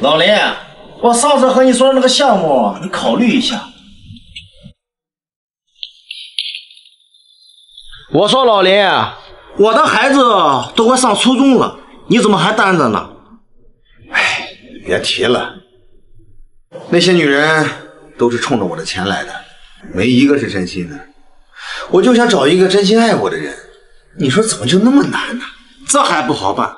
老林，我上次和你说的那个项目，你考虑一下。我说老林，我的孩子都快上初中了，你怎么还单着呢？哎，别提了，那些女人都是冲着我的钱来的，没一个是真心的。我就想找一个真心爱我的人，你说怎么就那么难呢？这还不好办，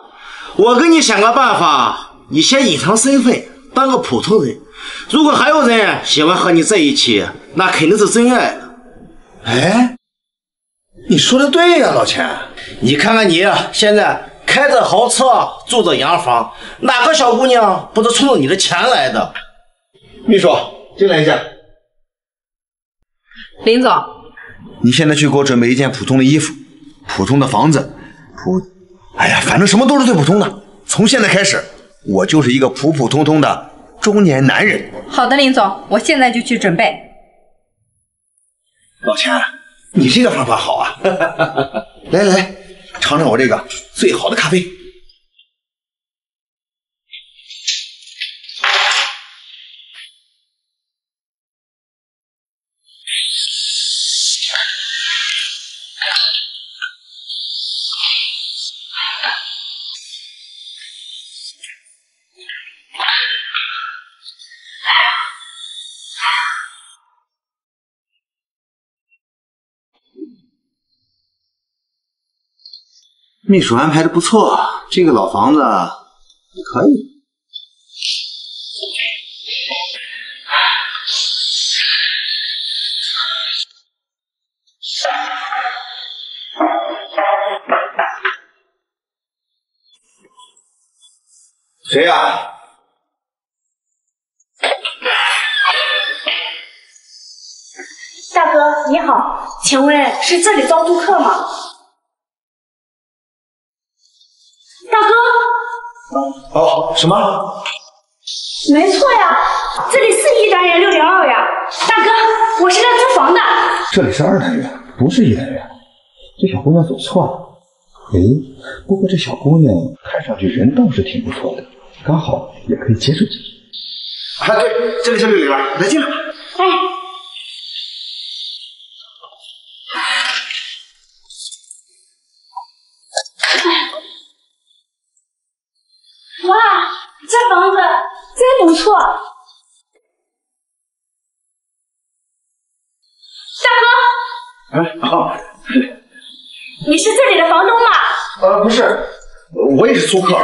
我给你想个办法，你先隐藏身份，当个普通人。如果还有人喜欢和你在一起，那肯定是真爱了。哎，你说的对呀，老钱。你看看你现在开着豪车，住着洋房，哪个小姑娘不是冲着你的钱来的？秘书，进来一下。林总，你现在去给我准备一件普通的衣服，普通的房子，普……哎呀，反正什么都是最普通的。从现在开始，我就是一个普普通通的中年男人。好的，林总，我现在就去准备。老钱，你这个方法好啊！来来来，尝尝我这个最好的咖啡。秘书安排的不错，这个老房子还可以。谁呀？大哥你好，请问是这里招租客吗？什么？没错呀，这里是一单元六零二呀。大哥，我是来租房的。这里是二单元，不是一单元。这小姑娘走错了。哎，不过这小姑娘看上去人倒是挺不错的，刚好也可以接触接触。啊，对，这里是六零二，来进来吧。哎，哇，这房子真不错。大哥，哎，好，你是这里的房东吗？呃，不是，我也是租客。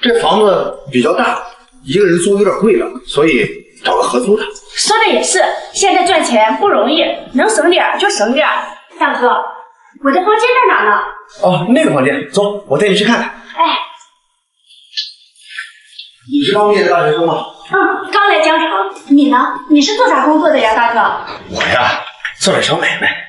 这房子比较大，一个人租有点贵了，所以找个合租的。说的也是，现在赚钱不容易，能省点就省点。大哥，我的房间在哪呢？哦，那个房间，走，我带你去看看。哎，你是刚毕业的大学生吗？嗯，刚来江城。你呢？你是做啥工作的呀，大哥？我呀，做点小买卖。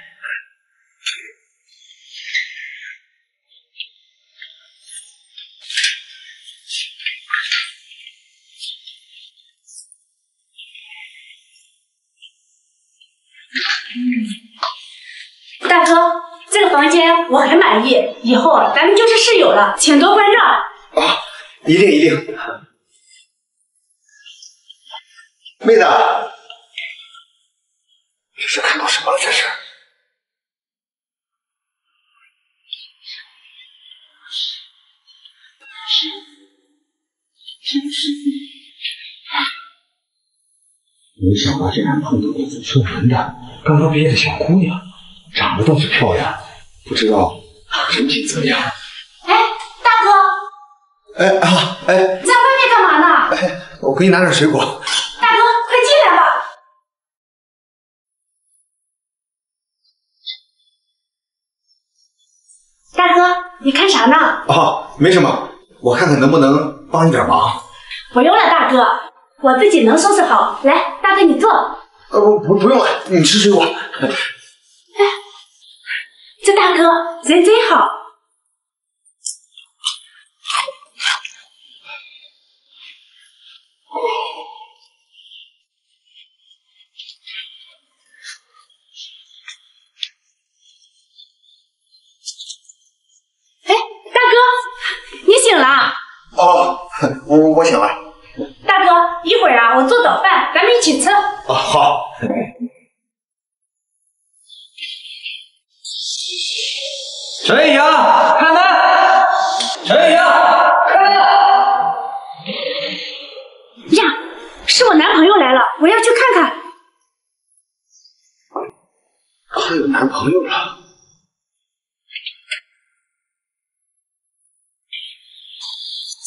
大哥，这个房间我很满意，以后咱们就是室友了，请多关照。啊，一定一定。妹子，这是看到什么了？这是？没想到竟然碰到个出门的刚刚毕业的小姑娘，长得倒是漂亮，不知道人品怎么样？哎，大哥，哎啊哎你在外面干嘛呢？哎，我给你拿点水果。没什么，我看看能不能帮你点忙。不用了，大哥，我自己能收拾好。来，大哥你坐。呃，不不不用了，你吃水果。哎这大哥人真好。醒了？哦，我我醒了。大哥，一会儿啊，我做早饭，咱们一起吃。哦，好。陈宇啊，开门！陈宇啊，开门！呀，是我男朋友来了，我要去看看。她有男朋友了？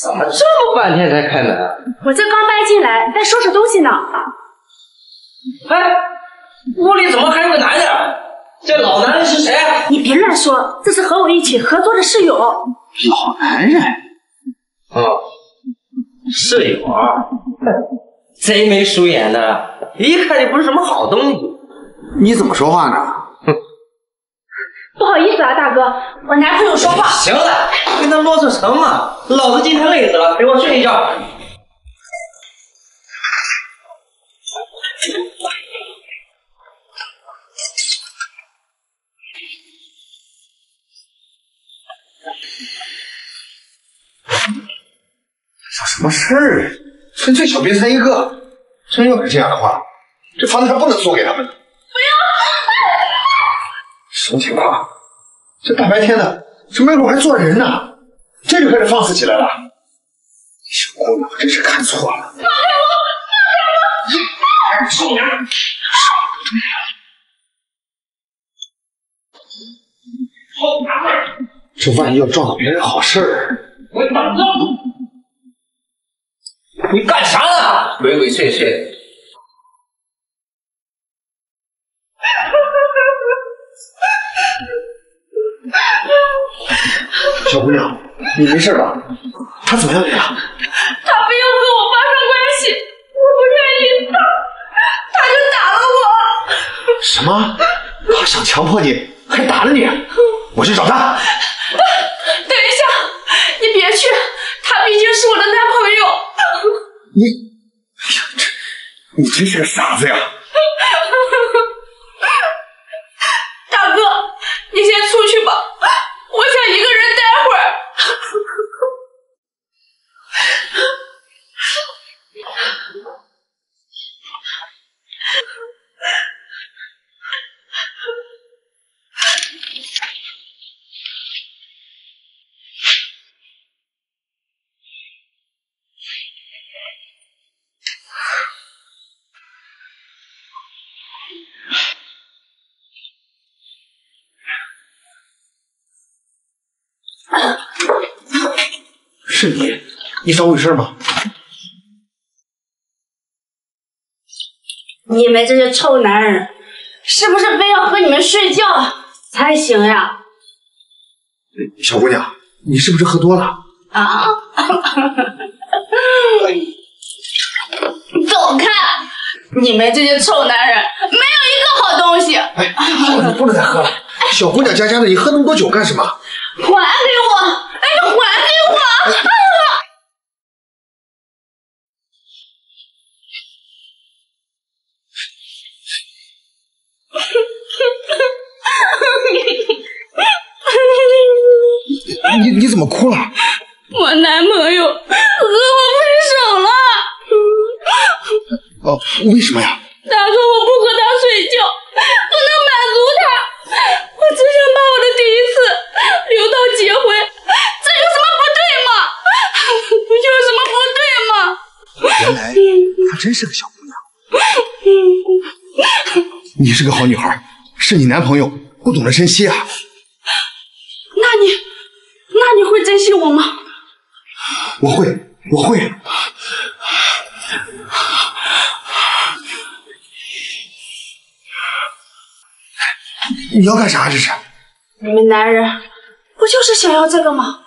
怎么这么半天才开门？我这刚搬进来，在收拾东西呢。哎，屋里怎么还有个男人？这老男人是谁？你别乱说，这是和我一起合作的室友。老男人？哦，室友啊，贼眉鼠眼的，一看就不是什么好东西。你怎么说话呢？哼，不好意思啊，大哥，我男朋友说话。行了，跟他啰嗦什么？老子今天累死了，陪我睡一觉。找什么事儿啊？纯粹小瘪三一个。真要是这样的话，这房子还不能租给他们呢。什么情况？这大白天的，这门口还坐人呢，这就开始放肆起来了。小姑娘真是看错了。放开我！放开我！放开我！这万一要撞到别人好事儿，我打招你干啥呢？鬼鬼祟祟的。小姑娘，你没事吧？他怎么样了呀？他非要和我发生关系，我不愿意，他他就打了我。什么？他想强迫你，还打了你？我去找他。等一下，你别去，他毕竟是我的男朋友。你，哎呀，这你真是个傻子呀！大哥，你先出去吧，我想一个人待会儿。是你，你找我有事吗？你们这些臭男人，是不是非要和你们睡觉才行呀？小姑娘，你是不是喝多了？啊！走开！你们这些臭男人，没有一个好东西。哎，小姑娘不能再喝了。小姑娘家家的，你喝那么多酒干什么？还给我！你你怎么哭了？我男朋友和我分手了。哦，为什么呀？他说我不和他睡觉，不能满足他。我只想把我的第一次留到结婚，这有什么不对吗？有什么不对吗？原来她真是个小姑娘。你是个好女孩，是你男朋友不懂得珍惜啊。那你，那你会珍惜我吗？我会，我会。你要干啥？这是？你们男人不就是想要这个吗？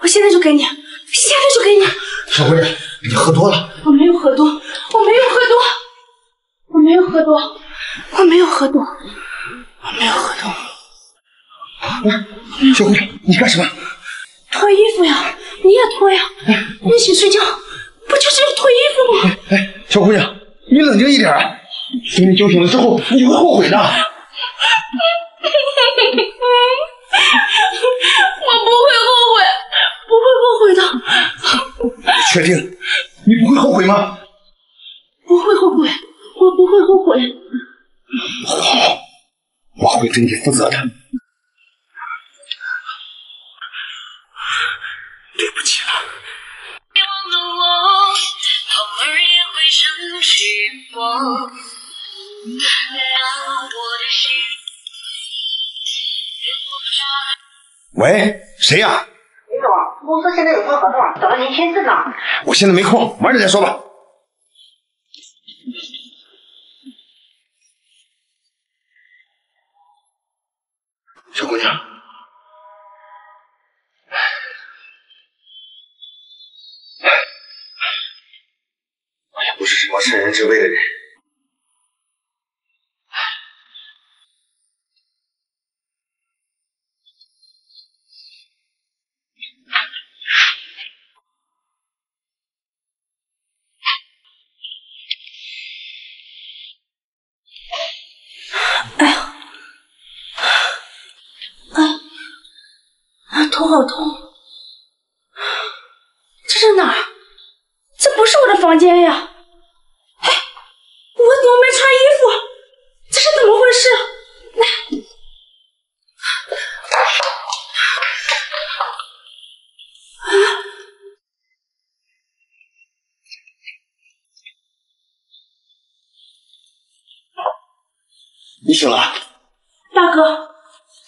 我现在就给你，现在就给你。小姑娘，你喝多了。我没有喝多，我没有喝多，我没有喝多，我没有喝多，我没有喝多。小姑娘，你干什么？脱衣服呀，你也脱呀，一起睡觉，不就是要脱衣服吗？哎，小姑娘，你冷静一点，等你酒醒了之后，你会后悔的。我不会后悔，不会后悔的。确定？你不会后悔吗？不会后悔，我不会后悔。好，我会对你负责的。对不起了。喂，谁呀？公司现在有份合同，等着您签字呢。我现在没空，晚点再说吧。小姑娘，我也不是什么趁人之危的人。头好痛！这是哪儿？这不是我的房间呀！哎，我怎么没穿衣服？这是怎么回事？来，你醒了？大哥，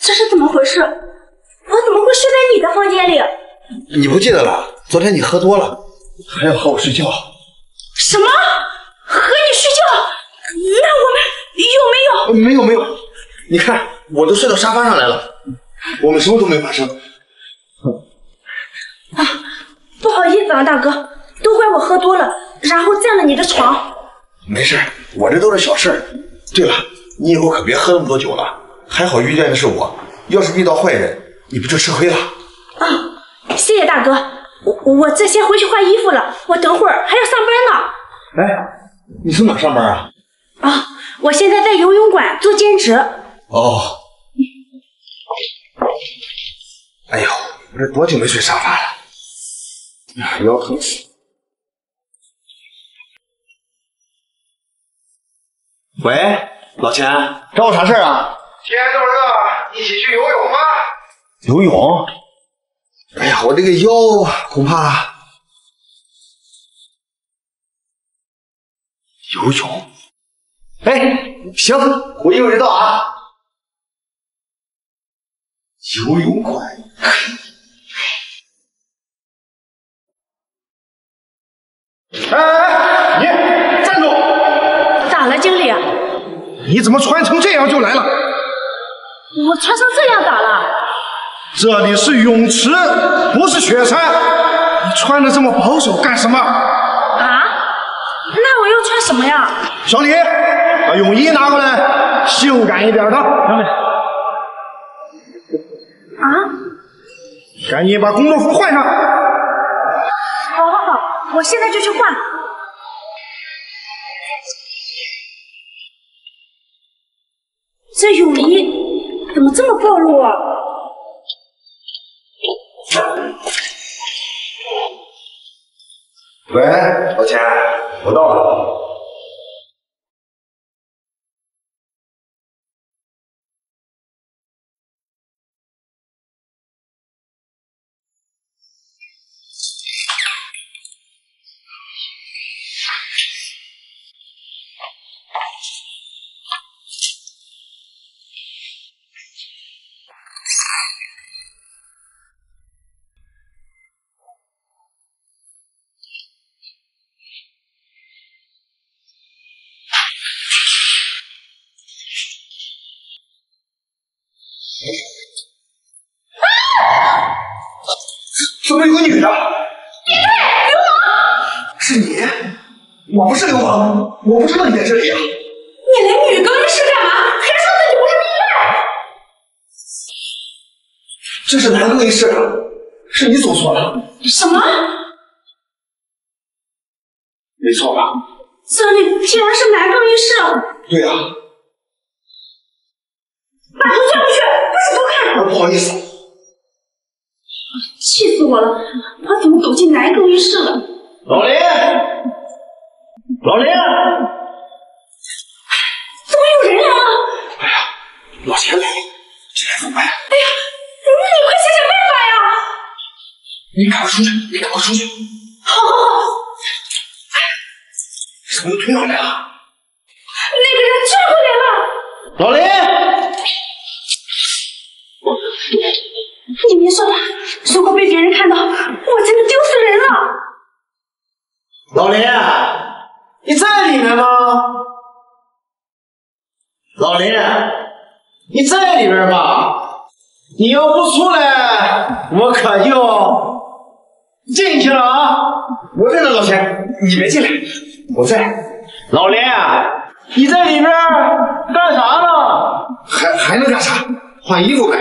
这是怎么回事？我怎么会睡在你的房间里？你不记得了？昨天你喝多了，还要和我睡觉。什么？和你睡觉？那我们有没有？没有没有，你看我都睡到沙发上来了，我们什么都没发生。啊不好意思啊，大哥，都怪我喝多了，然后占了你的床。没事，我这都是小事儿。对了，你以后可别喝那么多酒了。还好遇见的是我，要是遇到坏人，你不就吃亏了？啊，谢谢大哥，我我这先回去换衣服了，我等会儿还要上班呢。哎，你从哪上班啊？啊，我现在在游泳馆做兼职。哦。哎呦，我这多久没睡沙发了？哎腰疼死。喂，老钱，找我啥事啊？天这么热，一起去游泳吧。游泳？哎呀，我这个腰恐怕……游泳？哎，行，我一会儿就到啊。游泳馆。哎哎哎，你站住！咋了，经理？你怎么穿成这样就来了？我穿成这样咋了？这里是泳池，不是雪山。你穿的这么保守干什么？啊？那我要穿什么呀？小李，把泳衣拿过来，性感一点的。啊？赶紧把工作服换上。好好好，我现在就去换。这泳衣怎么这么暴露啊？喂，老钱，我到了。是男更衣室，是你走错了。什么？没错吧？这里竟然是男更衣室！对呀、把头转过去，不许偷看！啊，不好意思，气死我了！我怎么走进男更衣室了？老林，老林，你赶快快出去。好好好。怎么又退回来了？那个人追回来了。老林，你别说了，如果被别人看到，我真的丢死人了。老林，你在里面吗？老林，你在里面吧？你要不出来，我可就进去了啊！我在呢，老钱，你别进来，我在。老林，你在里边干啥呢？还还能干啥？换衣服呗。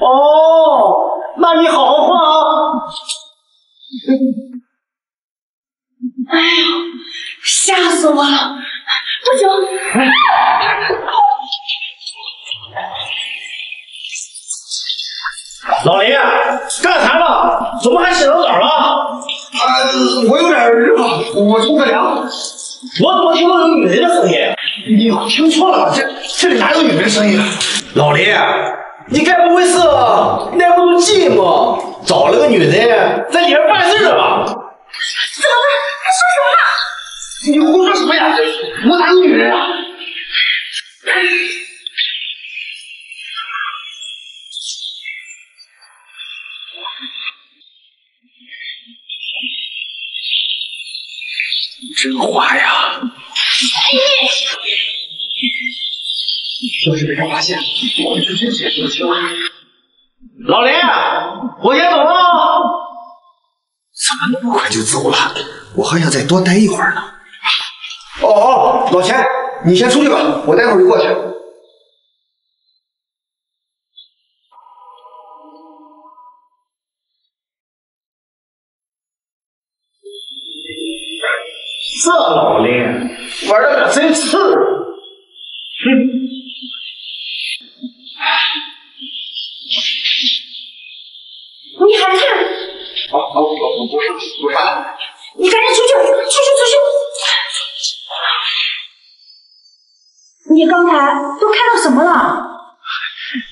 哦，那你好好换啊！哎呦，吓死我了！不行，老林，干啥呢？怎么还洗澡澡了？啊，我有点热，我冲个凉。我怎么听到有女人的声音？你听错了吧？这这里哪有女人声音啊？老林，你该不会是耐不住寂寞，找了个女人在里面办事了吧？怎么了？他说什么？你胡说什么呀？我哪有女人啊？真滑呀！要是被他发现，我们就真解释不清了。老林，我先走了。怎么那么快就走了？我还想再多待一会儿呢。哦哦，老钱，你先出去吧，我待会儿就过去。你还看？好好，我我不是不看。你赶紧出去，出去，出去！你刚才都看到什么了？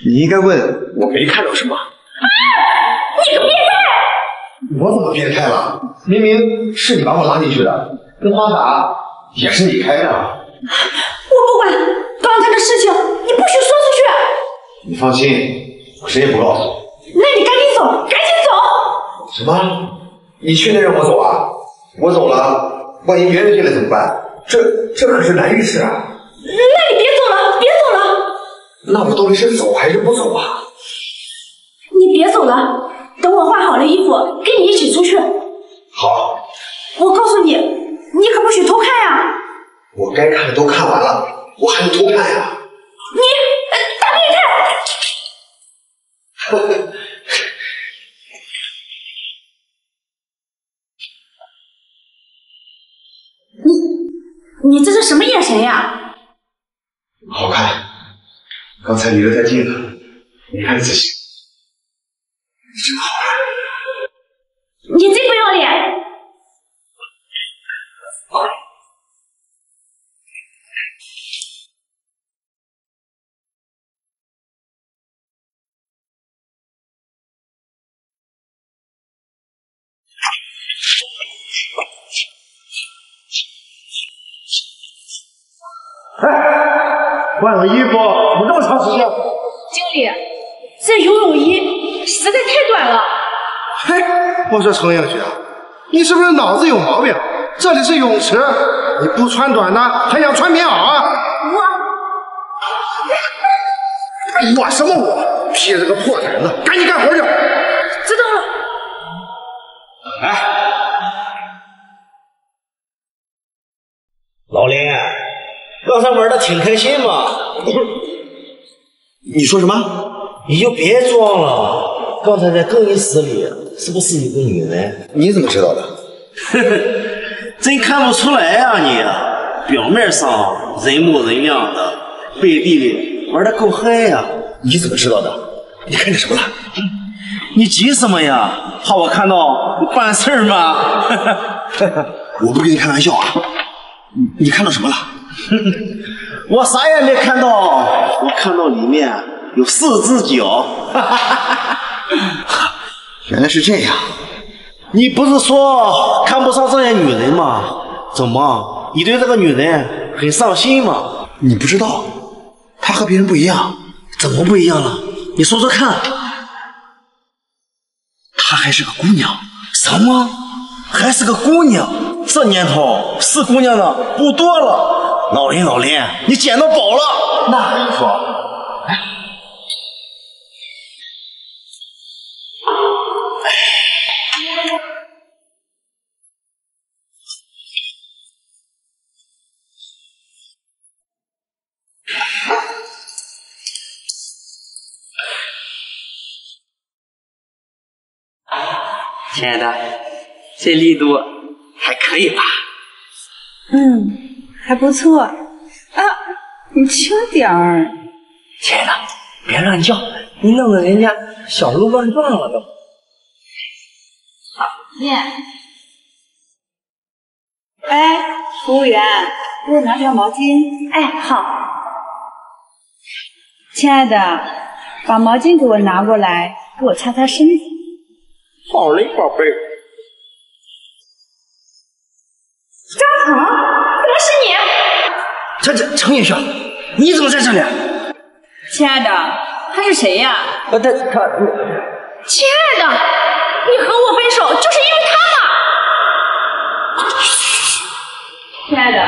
你应该问我没看到什么。啊你个变态！我怎么变态了？明明是你把我拉进去的，跟花洒也是你开的。事情你不许说出去。你放心，我谁也不告诉。那你赶紧走，赶紧走！什么？你确定让我走啊？我走了，万一别人进来怎么办？这这可是难遇事啊！那你别走了，别走了！那我到底是走还是不走啊？你别走了，等我换好了衣服，跟你一起出去。好，我告诉你，你可不许偷看呀！我该看的都看完了，我还能偷看呀？你呃大变态！你你这是什么眼神呀？好看。刚才离得太近了，你看仔细，真好看。你真不要脸！换个衣服，怎么这么长时间？经理，这游泳衣实在太短了。嘿，我说程英雪，你是不是脑子有毛病？这里是泳池，你不穿短的还想穿棉袄啊？我我什么我？披着个破毯子，赶紧干活去！知道了。老林，刚才玩的挺开心嘛，你说什么？你就别装了。刚才在更衣室里是不是有个女人？你怎么知道的？真看不出来呀、你表面上人模人样的，背地里玩的够嗨呀、你怎么知道的？你看见什么了？你急什么呀？怕我看到你办事儿吗？我不跟你开玩笑啊！你你看到什么了？我啥也没看到，我看到里面有四只脚。原来是这样。你不是说看不上这些女人吗？怎么，你对这个女人很上心吗？你不知道，她和别人不一样。怎么不一样了？你说说看。她还是个姑娘。什么？还是个姑娘？这年头是姑娘的不多了。老林，老林，你捡到宝了。那还用说？哎。亲爱的，这力度还可以吧？嗯，还不错。啊，你轻点儿。亲爱的，别乱叫，你弄得人家小鹿乱撞了都。耶。哎，服务员，给我拿条毛巾。哎，好。亲爱的，把毛巾给我拿过来，给我擦擦身子。好嘞，宝贝。张鹏，怎么是你？这这程云轩，你怎么在这里？亲爱的，他是谁呀？呃，他他。亲爱的，你和我分手就是因为他吗？亲爱的，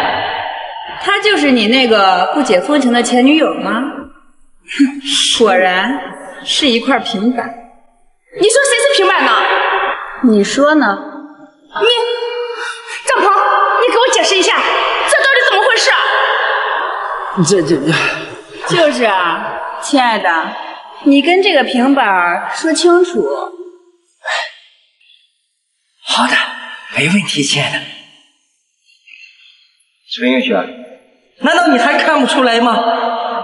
他就是你那个不解风情的前女友吗？哼，果然是一块平板。你说谁是平板呢？你说呢？你张鹏，你给我解释一下，这到底怎么回事？这这这就是啊，亲爱的，你跟这个平板说清楚。好的，没问题，亲爱的。陈映雪，难道你还看不出来吗？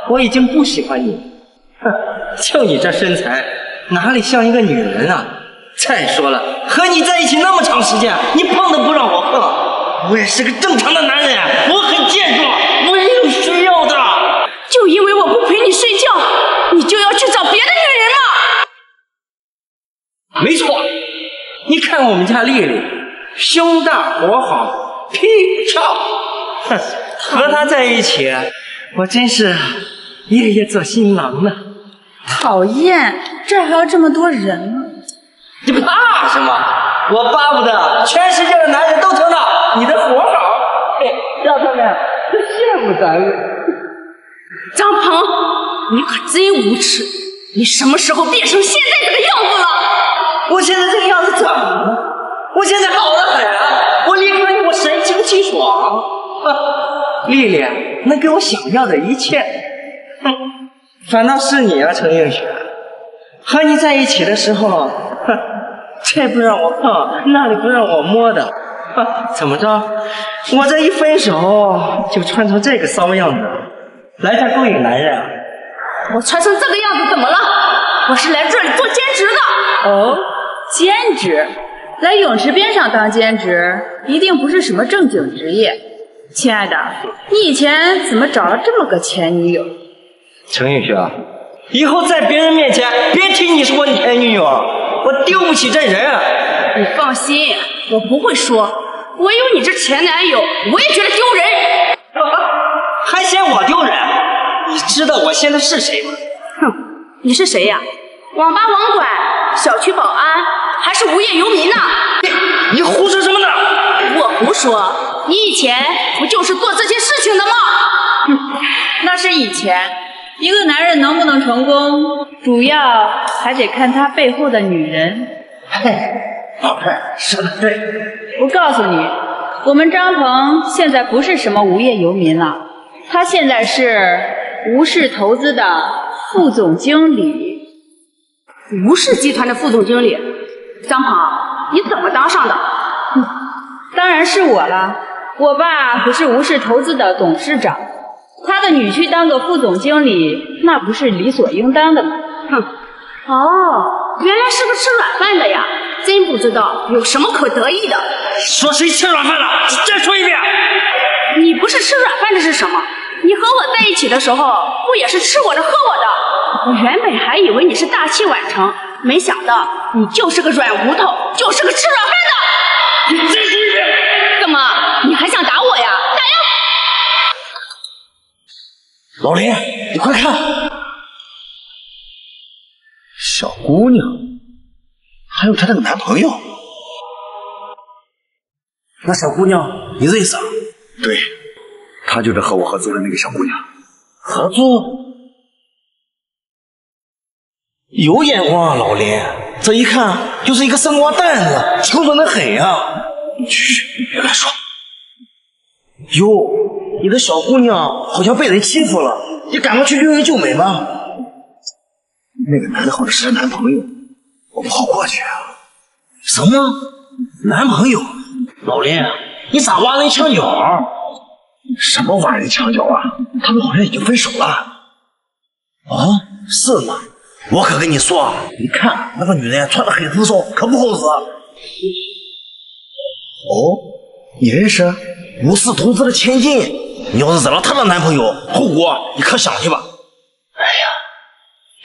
我已经不喜欢你。哼，就你这身材，哪里像一个女人啊？再说了，和你在一起那么长时间，你碰都不让我碰。我也是个正常的男人，我很健壮。就因为我不陪你睡觉，你就要去找别的女人了？没错，你看我们家丽丽，胸大活好，屁股翘，哼，和她在一起，我真是夜夜做新郎呢。讨厌，这还要这么多人呢。你怕什么？我巴不得全世界的男人都听到你的活好，嘿让他们都羡慕咱们。张鹏，你可真无耻！你什么时候变成现在这个样子了？我现在这个样子怎么了？我现在好的很啊，我离开你我神清气爽。丽丽能给我想要的一切，哼，反倒是你啊，程映雪，和你在一起的时候，哼。这不让我碰，那里不让我摸的，哼怎么着？我这一分手就穿成这个骚样子，来这勾引男人啊？我穿成这个样子怎么了？我是来这里做兼职的。哦，兼职？来泳池边上当兼职，一定不是什么正经职业。亲爱的，你以前怎么找了这么个前女友？程雨轩，以后在别人面前别提你是我前女友。我丢不起这人，你放心，我不会说。我有你这前男友，我也觉得丢人。还嫌我丢人？你知道我现在是谁吗？哼，你是谁呀？网吧网管、小区保安，还是无业游民呢？你你胡说什么呢？我胡说，你以前不就是做这些事情的吗？哼，那是以前。一个男人能不能成功，主要还得看他背后的女人。嘿，宝贝，说的对。我告诉你，我们张鹏现在不是什么无业游民了，他现在是吴氏投资的副总经理。吴氏集团的副总经理，张鹏，你怎么当上的？当然是我了。我爸可是吴氏投资的董事长。他的女婿当个副总经理，那不是理所应当的吗？哼！哦，原来是个吃软饭的呀！真不知道有什么可得意的。说谁吃软饭了？再说一遍。你不是吃软饭的是什么？你和我在一起的时候，不也是吃我的喝我的？我原本还以为你是大器晚成，没想到你就是个软骨头，就是个吃软饭的。你再说一遍！怎么？你还想打我呀？打呀！老林，你快看，小姑娘，还有她那个男朋友。那小姑娘你认识啊？对，她就是和我合租的那个小姑娘。合租？有眼光啊，老林！这一看就是一个生瓜蛋子，清纯的很呀！嘘，别乱说。哟，你的小姑娘好像被人欺负了，你赶快去救人救美吧。那个男的好像是她男朋友，我不好过去啊。什么？男朋友？老林，你咋挖人墙角？什么挖人墙角啊？他们好像已经分手了。啊，是吗？我可跟你说，你看那个女人穿的很时尚，可不好惹。哦，你认识？无视投资的千金，你要是惹了她的男朋友，后果你可想去吧。哎呀，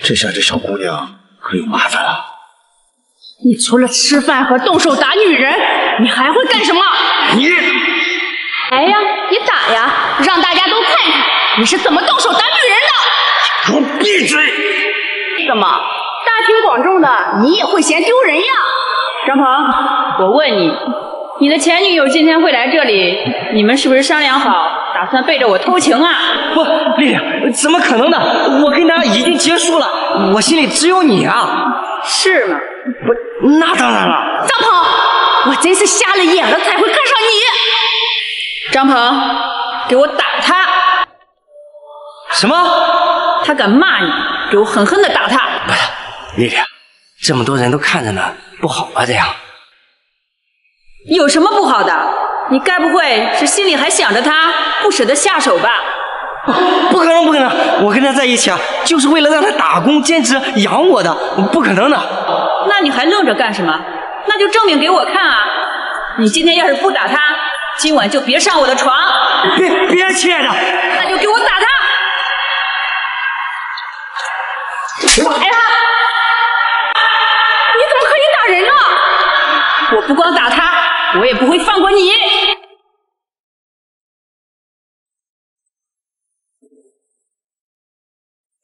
这下这小姑娘可有麻烦了。你除了吃饭和动手打女人，你还会干什么？你，哎呀，你打呀，让大家都看看你是怎么动手打女人的。给我闭嘴！怎么，大庭广众的你也会嫌丢人呀？张鹏，我问你，你的前女友今天会来这里，你们是不是商量好，打算背着我偷情啊？不，丽丽，怎么可能呢？我跟他已经结束了，我心里只有你啊。是吗？不，那当然了。张鹏，我真是瞎了眼了才会看上你。张鹏，给我打他！什么？他敢骂你，给我狠狠的打他！不是，丽丽，这么多人都看着呢，不好吧？这样有什么不好的？你该不会是心里还想着他，不舍得下手吧？不可能，不可能！我跟他在一起啊，就是为了让他打工兼职养我的，不可能的。那你还愣着干什么？那就证明给我看啊！你今天要是不打他，今晚就别上我的床。别别，亲爱的，那就给我打他！打呀！你怎么可以打人呢？我不光打他，我也不会放过你。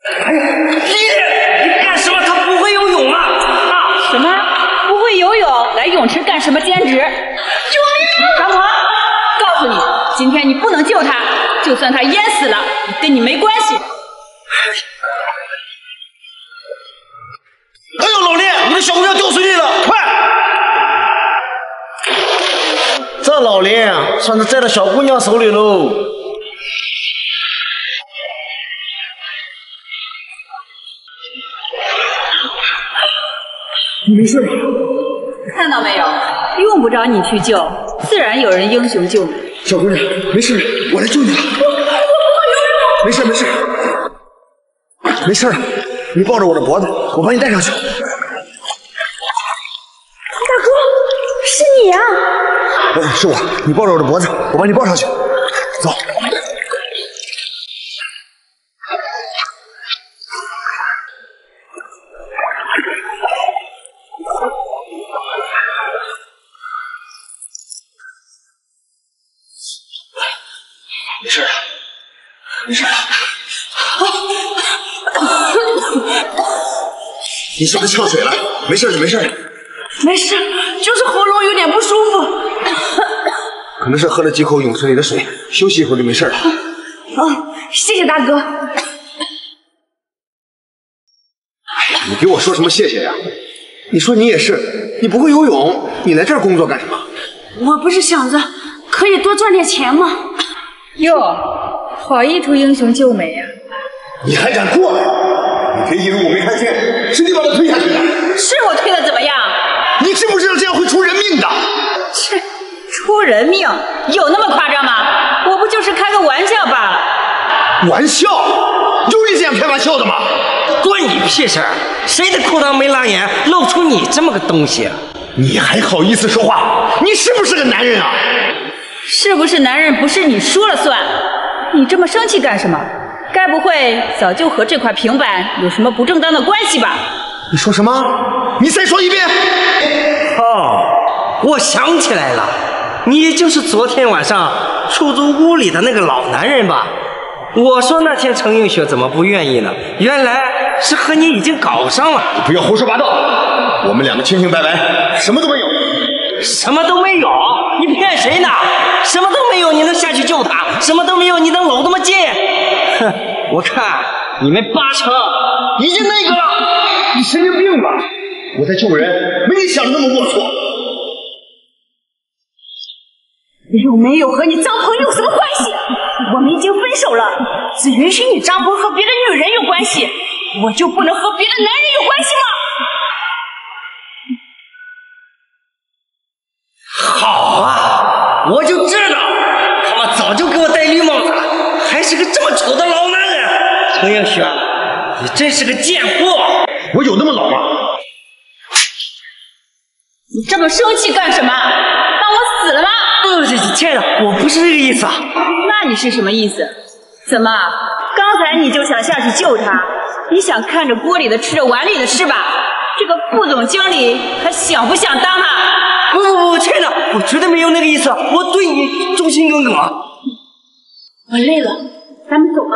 哎呀，丽丽，你干什么？他不会游泳啊！啊！什么？不会游泳？来泳池干什么兼职？救命！张鹏，告诉你，今天你不能救他，就算他淹死了，跟你没关系。哎呦，老林，你的小姑娘掉水里了，快！这老林算是栽到小姑娘手里喽。你没事吧？看到没有？用不着你去救，自然有人英雄救美。小姑娘，没事，我来救你了。没事没事，没事了。你抱着我的脖子，我把你带上去。大哥，是你啊！哦，是我。你抱着我的脖子，我把你抱上去。走。没事了，没事了。你是不是呛水了？没事就没事。没事，就是喉咙有点不舒服。可能是喝了几口泳池里的水，休息一会儿就没事了。哦，谢谢大哥。你给我说什么谢谢呀？你说你也是，你不会游泳，你来这儿工作干什么？我不是想着可以多赚点钱吗？哟，好一出英雄救美呀、你还敢过来？你别以为我没看见，是你把他推下去的。是我推的怎么样？你知不知道这样会出人命的？切，出人命有那么夸张吗？我不就是开个玩笑罢了。玩笑？有你这样开玩笑的吗？关你屁事儿！谁的裤裆没拉严，露出你这么个东西？你还好意思说话？你是不是个男人啊？是不是男人不是你说了算？你这么生气干什么？该不会早就和这块平板有什么不正当的关系吧？你说什么？你再说一遍。哦，我想起来了，你就是昨天晚上出租屋里的那个老男人吧？我说那天程映雪怎么不愿意呢？原来是和你已经搞上了。你不要胡说八道，我们两个清清白白，什么都没有。什么都没有？你骗谁呢？什么都没有，你能下去救他？什么都没有，你能搂那么近？哼，我看你们八成已经那个了。你神经病吧？我在救人，没你想的那么龌龊。有没有和你张鹏有什么关系？我们已经分手了，只允许你张鹏和别的女人有关系，我就不能和别的男人有关系吗？好啊，我就知道，他妈早就给我戴绿帽子了，还是个这么丑的老男人。程映雪，你真是个贱货！我有那么老吗？你这么生气干什么？当我死了吗？不，不亲爱的，我不是这个意思啊。那你是什么意思？怎么，刚才你就想下去救他？你想看着锅里的吃着碗里的是吧？这个副总经理还想不想当啊？不不不，亲爱的，我绝对没有那个意思，我对你忠心耿耿。我累了，咱们走吧。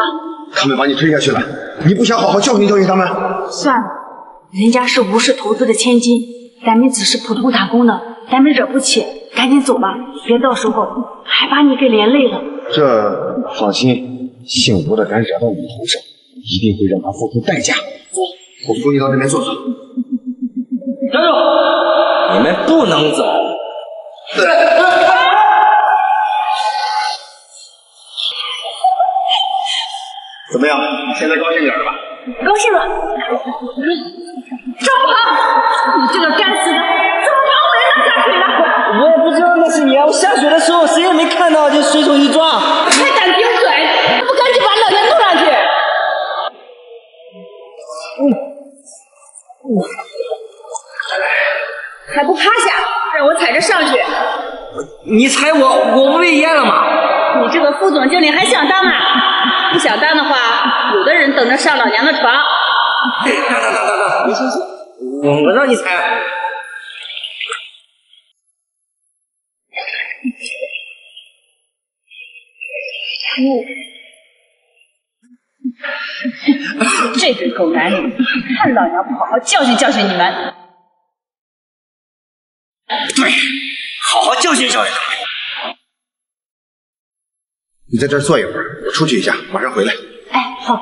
他们把你推下去了，你不想好好教训教训他们？算了，人家是吴氏投资的千金，咱们只是普通打工的，咱们惹不起，赶紧走吧，别到时候还把你给连累了。这放心，姓吴的敢惹到你头上，一定会让他付出代价。走，我扶你到这边坐坐。站住！你们不能走。怎么样？现在高兴点了吧？高兴了。赵鹏，你这个该死的，怎么把我们扔下水了？我也不知道那是你啊！我下水的时候谁也没看到，就随手一抓。还敢顶水？不赶紧把老娘弄上去！嗯还不趴下，让我踩着上去！你踩我，我不被淹了吗？你这个副总经理还想当啊？不想当的话，有的人等着上老娘的床。当当当当当！你行行，我我让你猜。这对狗男女，看老娘不好好教训教训你们！对，好好教训教训他们。你在这儿坐一会儿，我出去一下，马上回来。哎，好。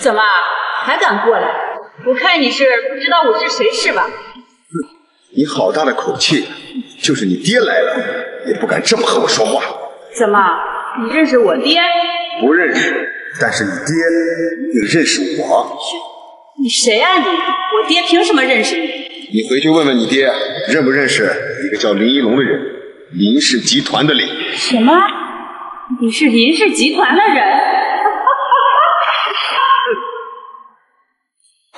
怎么还敢过来？我看你是不知道我是谁是吧？你好大的口气，就是你爹来了也不敢这么和我说话。怎么，你认识我爹？不认识，但是你爹你认识我。你谁啊你？我爹凭什么认识你？你回去问问你爹，认不认识一个叫林一龙的人，林氏集团的脸。什么？你是林氏集团的人？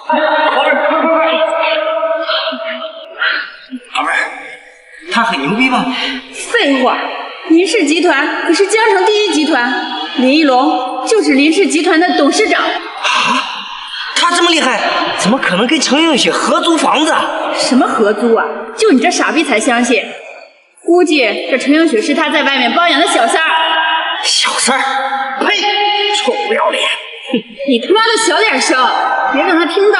宝贝儿，快快快！宝贝儿，他很牛逼吧？废话，林氏集团可是江城第一集团，林一龙就是林氏集团的董事长。啊，他这么厉害，怎么可能跟程映雪合租房子？什么合租啊？就你这傻逼才相信。估计这陈映雪是他在外面包养的小三儿。小三儿？呸！臭不要脸！你他妈的小点声，别让他听到。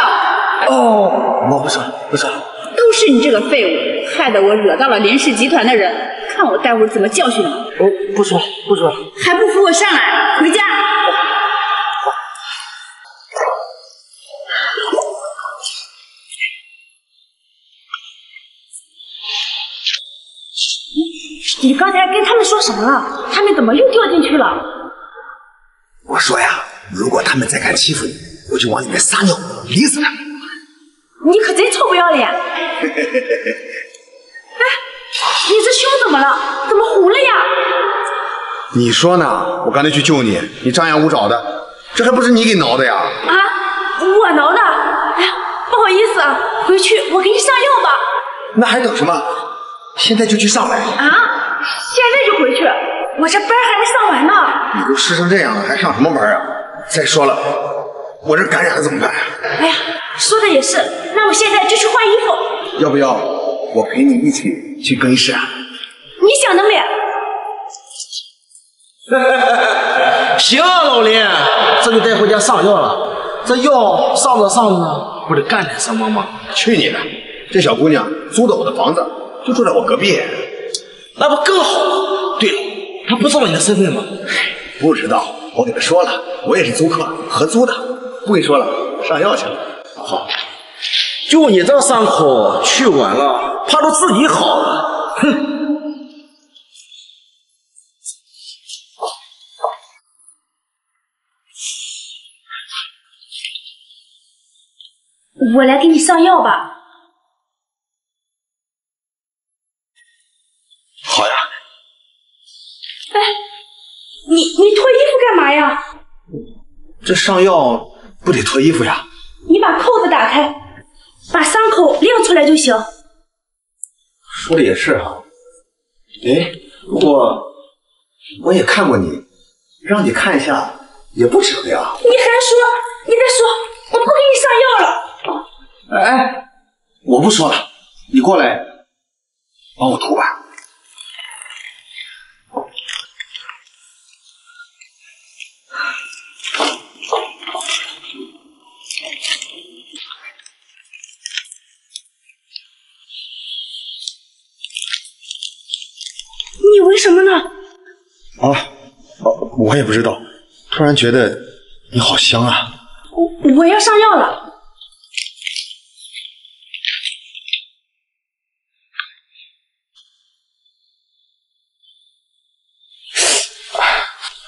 哦，我不说了，不说了。都是你这个废物，害得我惹到了林氏集团的人，看我待会儿怎么教训你。哦，不说了，不说了。还不扶我上来，回家。你刚才跟他们说什么了？他们怎么又掉进去了？我说呀，如果他们再敢欺负你，我就往里面撒尿，淋死他们。你可真臭不要脸！哎，你这胸怎么了？怎么红了呀？你说呢？我刚才去救你，你张牙舞爪的，这还不是你给挠的呀？啊，我挠的？哎呀，不好意思啊，回去我给你上药吧。那还等什么？现在就去上来。啊，现在就回去？我这班还没上完呢。你都湿成这样了，还上什么班啊？再说了，我这感染了怎么办？哎呀，说的也是，那我现在就去换衣服。要不要我陪你一起去更衣室啊？你想得美！行啊，老林，这就带回家上药了。这药上着上着，不得干点什么吗？去你的！这小姑娘租的我的房子，就住在我隔壁。那不更好吗？对了，他不知道你的身份吗？不知道，我给他说了，我也是租客，合租的。不跟你说了，上药去了。好，就你这伤口，去晚了，怕都自己好了。哼！我来给你上药吧。好呀。哎，你你脱衣服干嘛呀？这上药不得脱衣服呀？你把扣子打开，把伤口亮出来就行。说的也是啊。哎，不过我也看过你，让你看一下也不值得呀。你还说，你再说，我不给你上药了。哎哎，我不说了，你过来帮我涂吧。你为什么呢？啊，哦，我也不知道，突然觉得你好香啊。我我要上药了。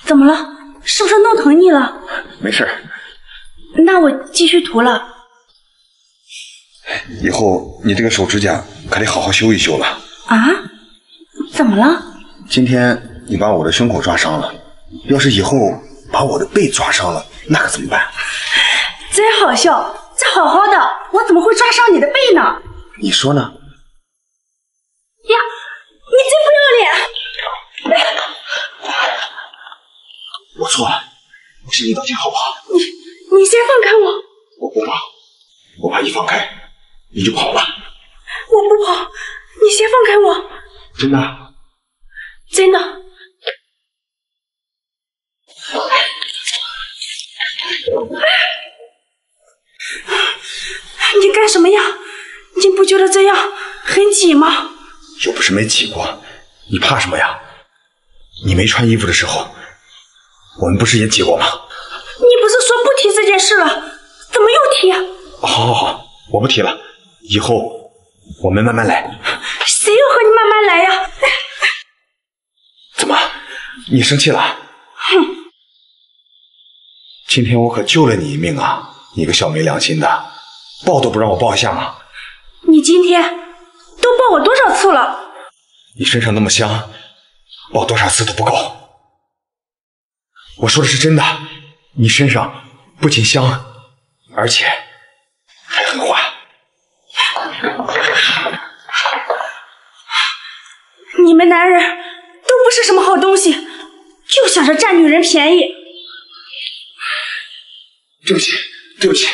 怎么了？是不是弄疼你了？没事。那我继续涂了。以后你这个手指甲可得好好修一修了。啊？怎么了？今天你把我的胸口抓伤了，要是以后把我的背抓伤了，那可怎么办？真好笑！这好好的，我怎么会抓伤你的背呢？你说呢？呀，你真不要脸！我错了，我向你道歉好不好？你你先放开我！我不放，我怕一放开你就跑了。我不跑，你先放开我！真的？真的。你干什么呀？你不觉得这样很挤吗？又不是没挤过，你怕什么呀？你没穿衣服的时候。我们不是也挤过吗？你不是说不提这件事了，怎么又提？好，好，好，我不提了。以后我们慢慢来。谁要和你慢慢来呀？怎么，你生气了？哼！今天我可救了你一命啊！你个小没良心的，抱都不让我抱一下吗？你今天都抱我多少次了？你身上那么香，抱多少次都不够。我说的是真的，你身上不仅香，而且还很滑。你们男人都不是什么好东西，就想着占女人便宜。对不起，对不起，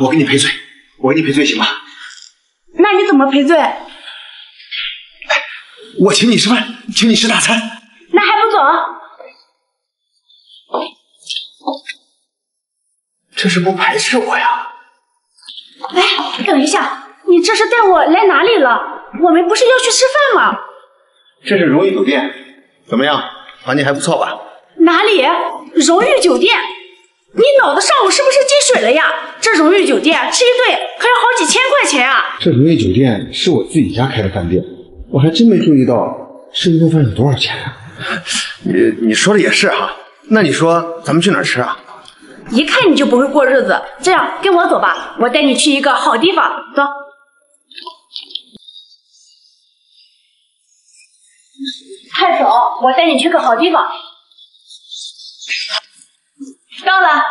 我给你赔罪，我给你赔罪行吗？那你怎么赔罪？我请你吃饭，请你吃大餐。那还不走？这是不排斥我呀？哎，等一下，你这是带我来哪里了？我们不是要去吃饭吗？这是荣誉酒店，怎么样，环境还不错吧？哪里？荣誉酒店？你脑子上午是不是进水了呀？这荣誉酒店吃一顿可要好几千块钱啊！这荣誉酒店是我自己家开的饭店，我还真没注意到吃一顿饭有多少钱啊！你你说的也是哈，那你说咱们去哪儿吃啊？一看你就不会过日子，这样跟我走吧，我带你去一个好地方。走，快走，我带你去个好地方。到了，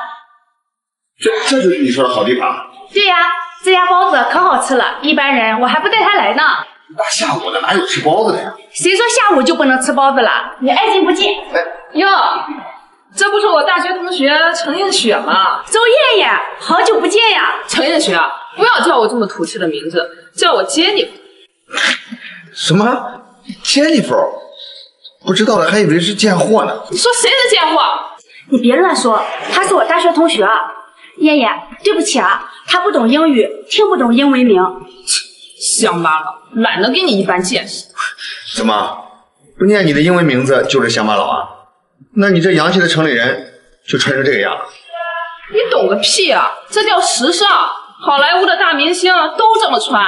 这这就是你说的好地方？对呀，这家包子可好吃了，一般人我还不带他来呢。大下午的哪有吃包子的呀？谁说下午就不能吃包子了？你爱进不进？哟。这不是我大学同学程映雪吗？周艳艳，好久不见呀！程映雪，不要叫我这么土气的名字，叫我 Jennifer。什么？Jennifer？不知道的还以为是贱货呢。你说谁是贱货？你别乱说，他是我大学同学。燕燕，对不起啊，他不懂英语，听不懂英文名。乡巴佬，懒得跟你一般见识。怎么不念你的英文名字就是乡巴佬啊？那你这洋气的城里人就穿成这个样？你懂个屁啊！这叫时尚，好莱坞的大明星都这么穿。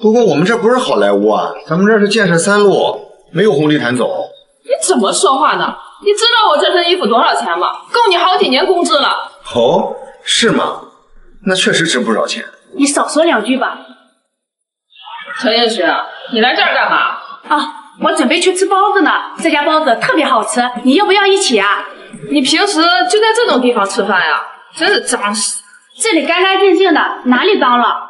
不过我们这不是好莱坞啊，咱们这是建设三路，没有红地毯走。你怎么说话呢？你知道我这身衣服多少钱吗？够你好几年工资了。哦，是吗？那确实值不少钱。你少说两句吧。陈映雪，你来这儿干嘛？啊，我准备去吃包子呢。这家包子特别好吃，你要不要一起啊？你平时就在这种地方吃饭呀？真是脏死！这里干干净净的，哪里脏了？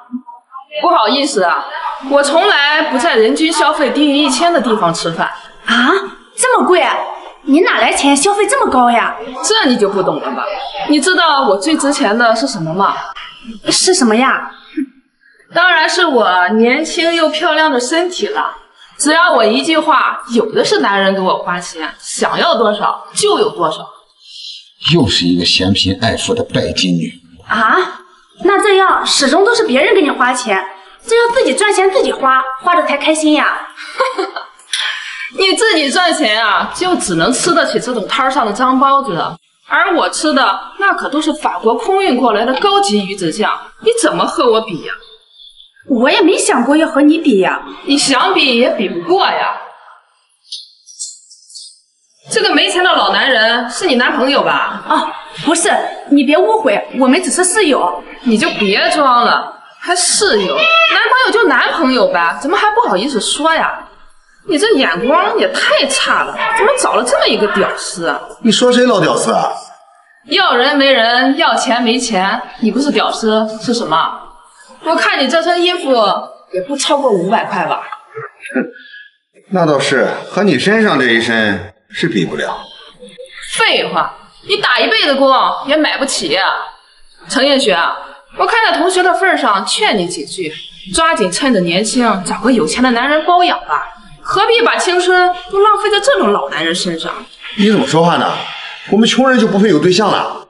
不好意思啊，我从来不在人均消费低于一千的地方吃饭。啊，这么贵？你哪来钱消费这么高呀？这你就不懂了吧？你知道我最值钱的是什么吗？是什么呀？当然是我年轻又漂亮的身体了。只要我一句话，有的是男人给我花钱，想要多少就有多少。又是一个嫌贫爱富的拜金女啊！那这样始终都是别人给你花钱，这要自己赚钱自己花，花着才开心呀。你自己赚钱啊，就只能吃得起这种摊上的脏包子，而我吃的那可都是法国空运过来的高级鱼子酱，你怎么和我比呀？我也没想过要和你比呀，你想比也比不过呀。这个没钱的老男人是你男朋友吧？啊，不是，你别误会，我们只是室友。你就别装了，还室友？男朋友就男朋友呗，怎么还不好意思说呀？你这眼光也太差了，怎么找了这么一个屌丝啊？你说谁老屌丝啊？要人没人，要钱没钱，你不是屌丝是什么？我看你这身衣服也不超过五百块吧？哼，那倒是，和你身上这一身。是比不了。废话，你打一辈子工也买不起。程映雪，我看在同学的份上劝你几句，抓紧趁着年轻找个有钱的男人包养吧，何必把青春都浪费在这种老男人身上？你怎么说话呢？我们穷人就不配有对象了？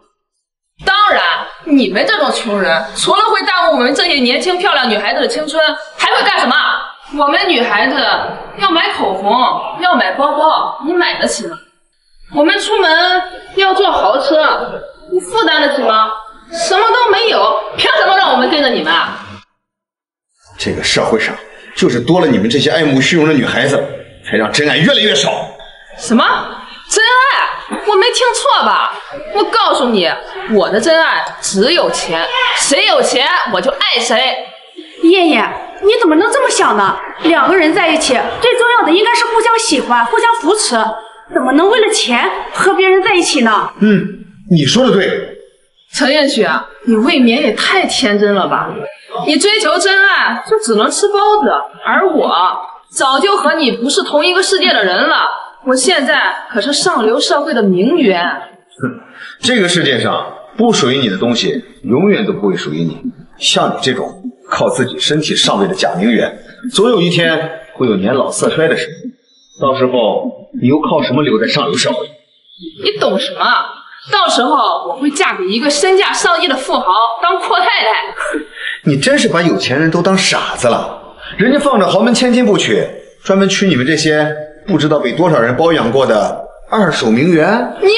当然，你们这种穷人，除了会耽误我们这些年轻漂亮女孩子的青春，还会干什么？我们女孩子要买口红，要买包包，你买得起吗？我们出门要坐豪车，你负担得起吗？什么都没有，凭什么让我们跟着你们啊？这个社会上就是多了你们这些爱慕虚荣的女孩子，才让真爱越来越少。什么真爱？我没听错吧？我告诉你，我的真爱只有钱，谁有钱我就爱谁。燕燕。你怎么能这么想呢？两个人在一起，最重要的应该是互相喜欢、互相扶持，怎么能为了钱和别人在一起呢？嗯，你说的对。陈艳雪，你未免也太天真了吧？你追求真爱就只能吃包子，而我早就和你不是同一个世界的人了。我现在可是上流社会的名媛。哼，这个世界上不属于你的东西，永远都不会属于你。像你这种。靠自己身体上位的假名媛，总有一天会有年老色衰的时候。到时候你又靠什么留在上流社会？你懂什么？到时候我会嫁给一个身价上亿的富豪当阔太太。你真是把有钱人都当傻子了。人家放着豪门千金不娶，专门娶你们这些不知道被多少人包养过的二手名媛。你，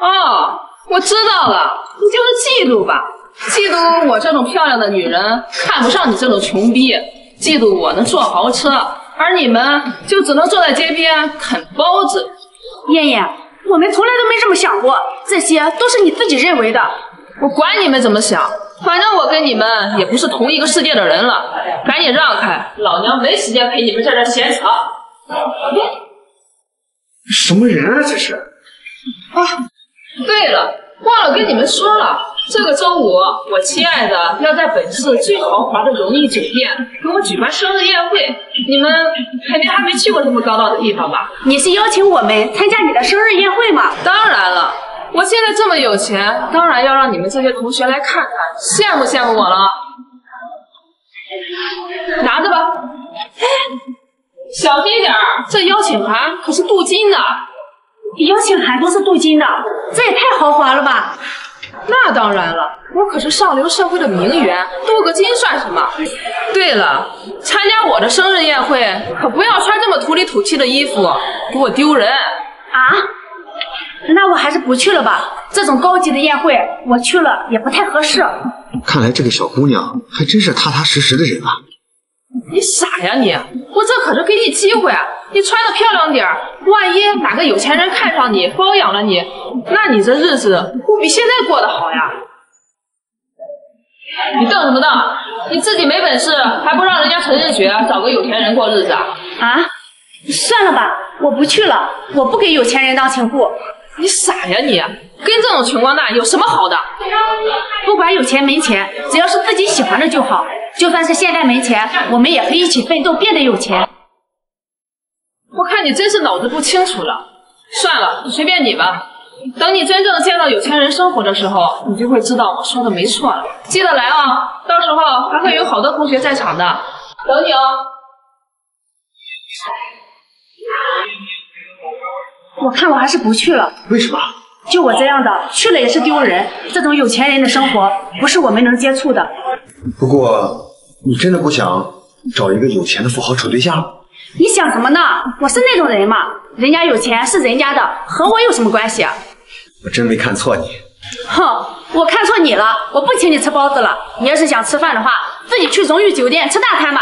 哦，我知道了，你就是嫉妒吧？嫉妒我这种漂亮的女人，看不上你这种穷逼；嫉妒我能坐豪车，而你们就只能坐在街边啃包子。燕燕，我们从来都没这么想过，这些都是你自己认为的。我管你们怎么想，反正我跟你们也不是同一个世界的人了。赶紧让开，老娘没时间陪你们在这闲扯。什么人啊，这是？啊，对了，忘了跟你们说了。这个周五，我亲爱的要在本市最豪华的荣誉酒店给我举办生日宴会，你们肯定还没去过这么高档的地方吧？你是邀请我们参加你的生日宴会吗？当然了，我现在这么有钱，当然要让你们这些同学来看看，羡慕羡慕我了。拿着吧。哎，小心点儿，这邀请函可是镀金的。邀请函都是镀金的，这也太豪华了吧？那当然了，我可是上流社会的名媛，镀个金算什么？对了，参加我的生日宴会可不要穿这么土里土气的衣服，给我丢人。啊？那我还是不去了吧。这种高级的宴会，我去了也不太合适。看来这个小姑娘还真是踏踏实实的人啊。你傻呀你！我这可是给你机会，你穿的漂亮点万一哪个有钱人看上你，包养了你，那你这日子不比现在过得好呀？你瞪什么瞪？你自己没本事，还不让人家陈日雪找个有钱人过日子啊？啊？算了吧，我不去了，我不给有钱人当情妇。你傻呀你！跟这种穷光蛋有什么好的？不管有钱没钱，只要是自己喜欢的就好。就算是现在没钱，我们也可以一起奋斗，变得有钱。我看你真是脑子不清楚了。算了，随便你吧。等你真正见到有钱人生活的时候，你就会知道我说的没错了。记得来啊，到时候还会有好多同学在场的，等你哦。我看我还是不去了。为什么？就我这样的，去了也是丢人。这种有钱人的生活，不是我们能接触的。不过，你真的不想找一个有钱的富豪处对象？你想什么呢？我是那种人吗？人家有钱是人家的，和我有什么关系啊？我真没看错你。哼，我看错你了。我不请你吃包子了。你要是想吃饭的话，自己去荣誉酒店吃大餐吧。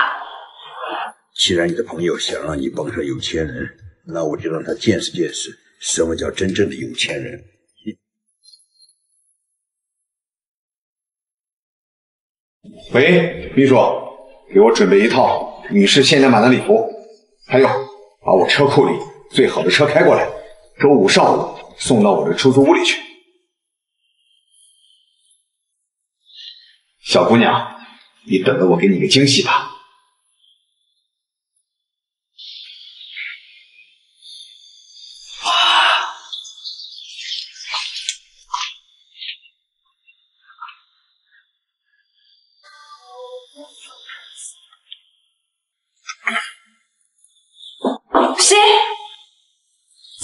既然你的朋友想让你帮上有钱人，那我就让他见识见识什么叫真正的有钱人。喂，秘书，给我准备一套女士限量版的礼服，还有把我车库里最好的车开过来，周五上午送到我的出租屋里去。小姑娘，你等着我给你个惊喜吧。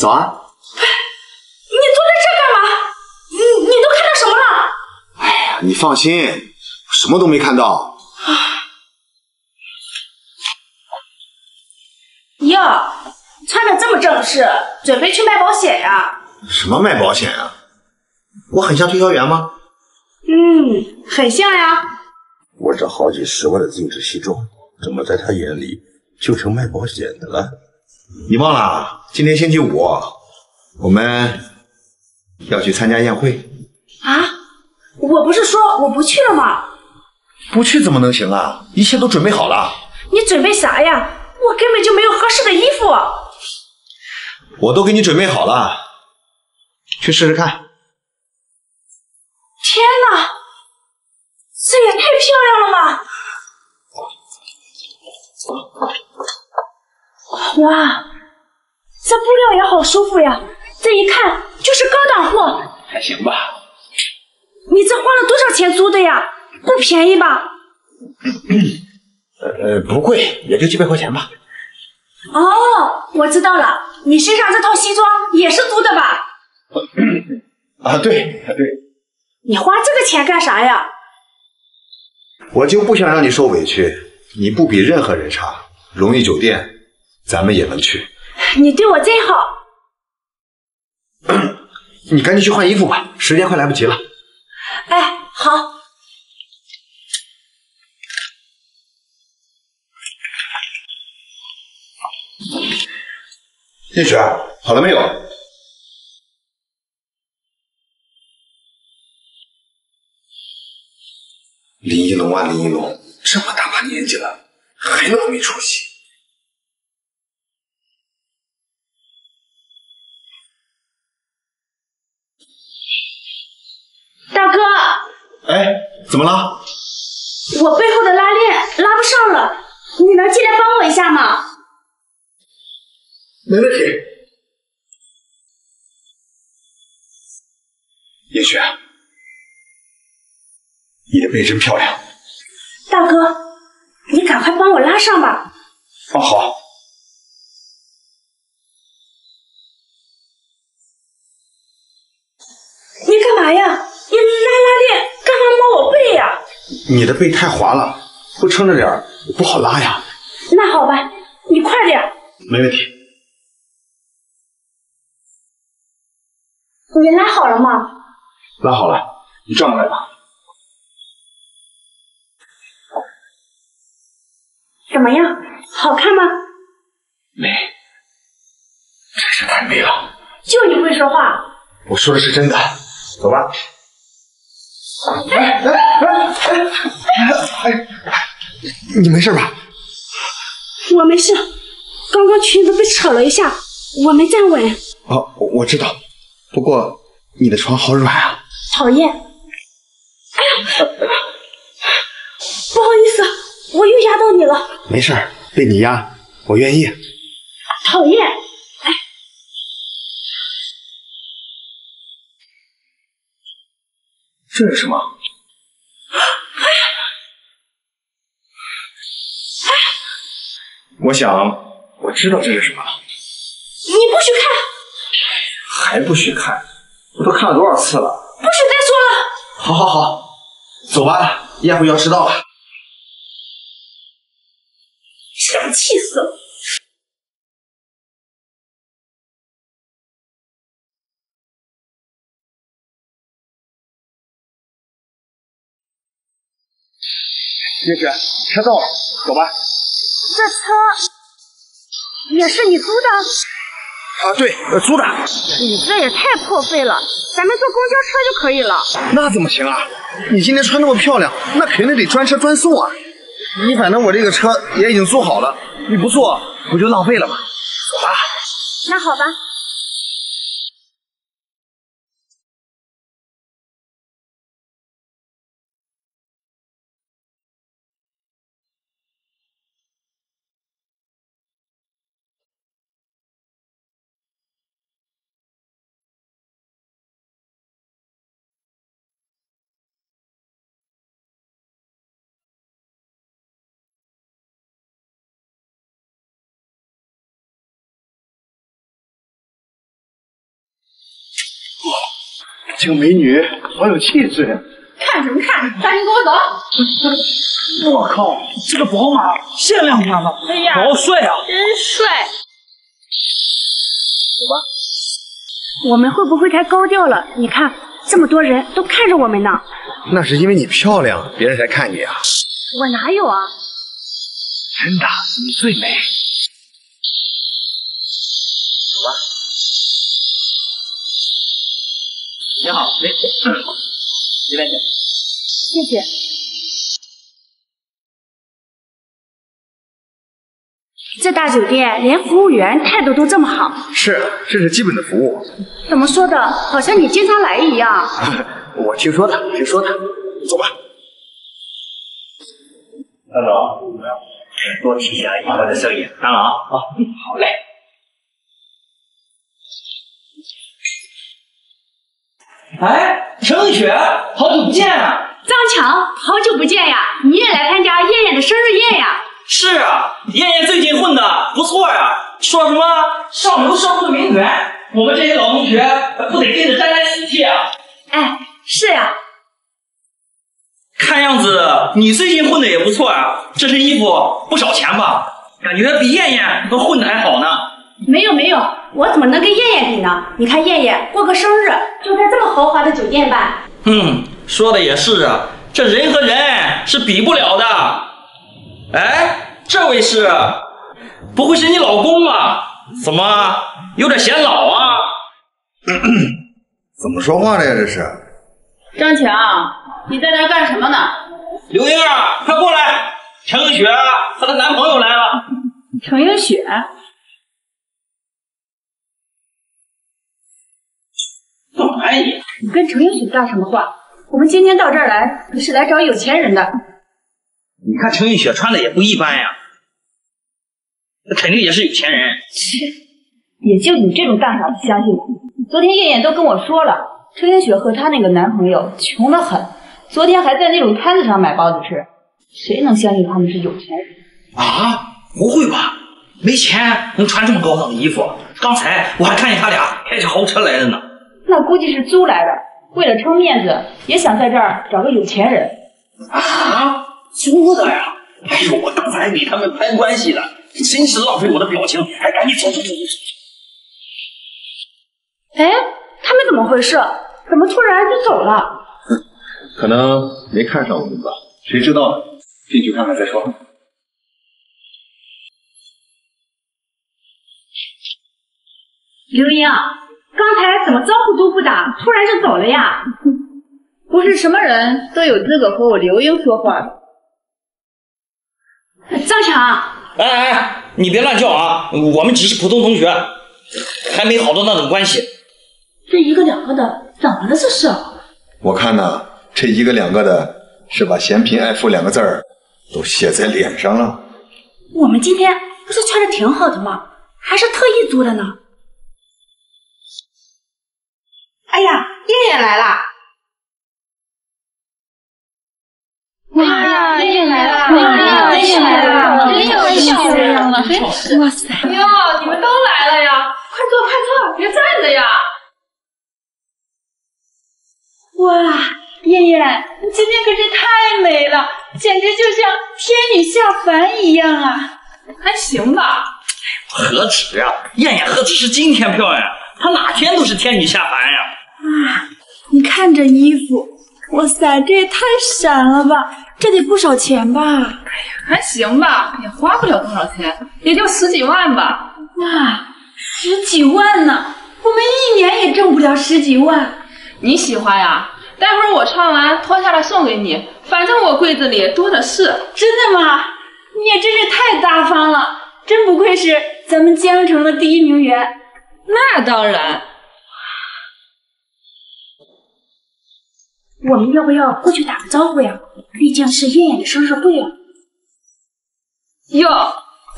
早安。你坐在这干嘛？你你都看到什么了？哎呀，你放心，我什么都没看到。哟，穿的这么正式，准备去卖保险呀？什么卖保险呀？我很像推销员吗？嗯，很像呀。我这好几十万的定制西装，怎么在他眼里就成卖保险的了？你忘了今天星期五，我们要去参加宴会啊？我不是说我不去了吗？不去怎么能行啊？一切都准备好了。你准备啥呀？我根本就没有合适的衣服。我都给你准备好了，去试试看。天哪，这也太漂亮了吧！哇，这布料也好舒服呀，这一看就是高档货。还行吧。你这花了多少钱租的呀？不便宜吧？呃，不贵，也就几百块钱吧。哦，我知道了，你身上这套西装也是租的吧？啊，对，对。你花这个钱干啥呀？我就不想让你受委屈，你不比任何人差。荣誉酒店，咱们也能去。你对我真好。你赶紧去换衣服吧，时间快来不及了。哎，好。叶雪，好了没有？林一龙啊，林一龙，这么大把年纪了，还那么没出息。大哥，哎，怎么了？我背后的拉链拉不上了，你能进来帮我一下吗？没问题。叶雪，你的背真漂亮。大哥，你赶快帮我拉上吧。哦，好。你干嘛呀？你拉拉链，干嘛摸我背呀？你的背太滑了，不撑着点儿不好拉呀。那好吧，你快点。没问题。你拉好了吗？拉好了，你转过来吧。怎么样？好看吗？美，真是太美了。就你会说话。我说的是真的。走吧。哎哎哎哎哎！你没事吧？我没事，刚刚裙子被扯了一下，我没站稳。哦，我知道。不过你的床好软啊。讨厌。哎呀，不好意思，我又压到你了。没事，被你压，我愿意。讨厌。这是什么？我想，我知道这是什么了。你不许看！还不许看？我都看了多少次了？不许再说了！好，好，好，走吧，宴会要迟到了。想气死了！叶雪，车到了，走吧。这车也是你租的？啊，对，租的。你这也太破费了，咱们坐公交车就可以了。那怎么行啊？你今天穿那么漂亮，那肯定得专车专送啊。你反正我这个车也已经租好了，你不坐不就浪费了吗？走吧。那好吧。这个美女好有气质。看什么看？赶紧跟我走！我靠，这个宝马限量款的，哎呀，好帅啊！真帅！走吧。我们会不会太高调了？你看，这么多人都看着我们呢。那是因为你漂亮，别人才看你啊。我哪有啊？真的，你最美。走吧。你好，没事，这边请。谢谢。这大酒店连服务员态度都这么好，是，这是基本的服务。怎么说的？好像你经常来一样。我听说的，听说的。走吧。大总，多提一下以后的生意，当然啊。好嘞。哎，程雪，好久不见啊！张强，好久不见呀！你也来参加燕燕的生日宴呀？是啊，燕燕最近混的不错呀，说什么上流社会的名媛，我们这些老同学不得跟着沾沾喜气啊！哎，是呀。看样子你最近混的也不错啊，这身衣服不少钱吧？感觉比燕燕都混的还好呢。没有没有，我怎么能跟燕燕比呢？你看燕燕过个生日就在这么豪华的酒店办。嗯，说的也是啊，这人和人是比不了的。哎，这位是，不会是你老公吧？怎么有点显老啊？怎么说话的呀？这是。张强，你在那干什么呢？刘英啊，快过来！程雪和她男朋友来了。程英雪。嘛呀你？你跟程英雪搭什么话？我们今天到这儿来可是来找有钱人的。你看程映雪穿的也不一般呀，那肯定也是有钱人。切，也就你这种大傻子相信我。昨天燕燕都跟我说了，程映雪和她那个男朋友穷得很，昨天还在那种摊子上买包子吃。谁能相信他们是有钱人？啊？不会吧？没钱能穿这么高档的衣服？刚才我还看见他俩开着豪车来的呢。那估计是租来的，为了撑面子，也想在这儿找个有钱人。啊？租的呀？哎呦，我刚才还给他们攀关系呢，真是浪费我的表情，还赶紧走走走走。哎，他们怎么回事？怎么突然就走了？可能没看上我们吧，谁知道呢？进去看看再说。刘英，刚才怎么招呼都不打，突然就走了呀？不是什么人都有资格和我刘英说话的。张强，哎哎，你别乱叫啊！我们只是普通同学，还没好到那种关系。这一个两个的，怎么了这是？我看呐，这一个两个的，是把“嫌贫爱富”两个字儿都写在脸上了。我们今天不是穿的挺好的吗？还是特意租的呢。哎呀，燕燕来了！哇呀，燕燕来了！哇，燕燕来了！真有漂亮了！哇塞！哟，你们都来了呀！快坐，快坐，别站着呀！哇，燕燕，你今天可是太美了，简直就像天女下凡一样啊！还行吧？何止呀，燕燕何止是今天漂亮，她哪天都是天女下凡呀！啊，你看这衣服，哇塞，这也太闪了吧！这得不少钱吧？哎呀，还行吧，也花不了多少钱，也就十几万吧。哇，十几万呢？我们一年也挣不了十几万。你喜欢呀？待会儿我穿完脱下来送给你，反正我柜子里多的是。真的吗？你也真是太大方了，真不愧是咱们江城的第一名媛。那当然。我们要不要过去打个招呼呀？毕竟是燕燕的生日会啊。哟，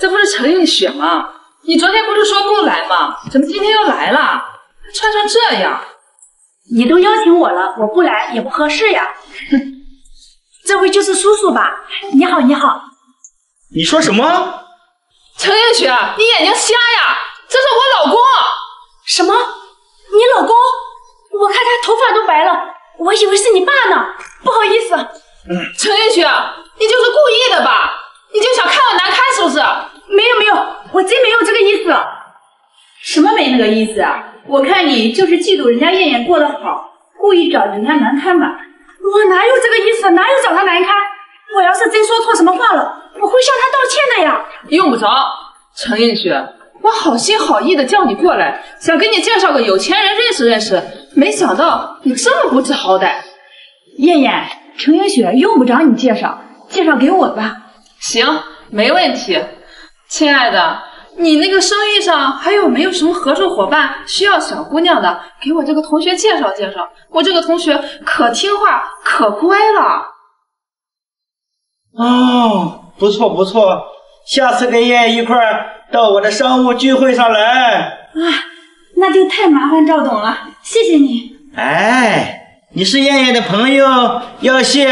这不是陈映雪吗？你昨天不是说不来吗？怎么今天又来了？穿成这样。你都邀请我了，我不来也不合适呀。哼，这位就是叔叔吧？你好，你好。你说什么？陈映雪，你眼睛瞎呀？这是我老公。什么？你老公？我看他头发都白了，我以为是你爸呢。不好意思。嗯，陈映雪，你就是故意的吧？你就想看我难堪是不是？没有没有，我真没有这个意思。什么没那个意思啊？我看你就是嫉妒人家燕燕过得好，故意找人家难堪吧？我哪有这个意思？哪有找他难堪？我要是真说错什么话了，我会向他道歉的呀。用不着，陈映雪，我好心好意的叫你过来，想给你介绍个有钱人认识认识，没想到你这么不知好歹。燕燕，程映雪用不着你介绍，介绍给我吧。行，没问题，亲爱的。你那个生意上还有没有什么合作伙伴需要小姑娘的？给我这个同学介绍介绍。我这个同学可听话可乖了。哦，不错不错，下次跟燕燕一块儿到我的商务聚会上来。啊，那就太麻烦赵董了，谢谢你。哎，你是燕燕的朋友，要谢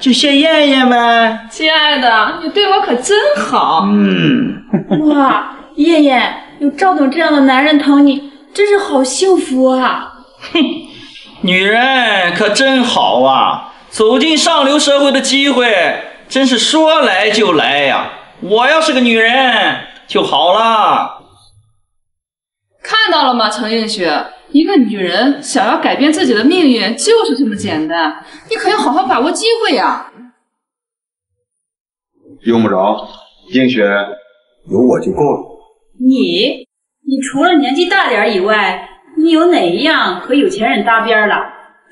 就谢燕燕呗。亲爱的，你对我可真好。嗯，哇。燕燕有赵董这样的男人疼你，真是好幸福啊！哼，女人可真好啊，走进上流社会的机会真是说来就来呀！我要是个女人就好了。看到了吗，程映雪？一个女人想要改变自己的命运，就是这么简单。你可要好好把握机会呀！用不着，映雪有我就够了。你，你除了年纪大点以外，你有哪一样和有钱人搭边了？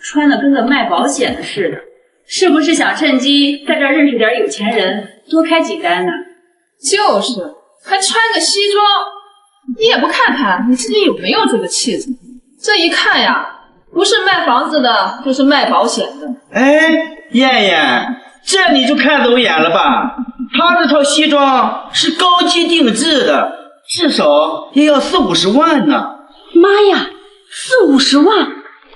穿的跟个卖保险的似的，是不是想趁机在这认识点有钱人，多开几单呢？就是，还穿个西装，你也不看看你自己有没有这个气质？这一看呀，不是卖房子的，就是卖保险的。哎，燕燕，这你就看走眼了吧？他这套西装是高级定制的。至少也要四五十万呢！妈呀，四五十万！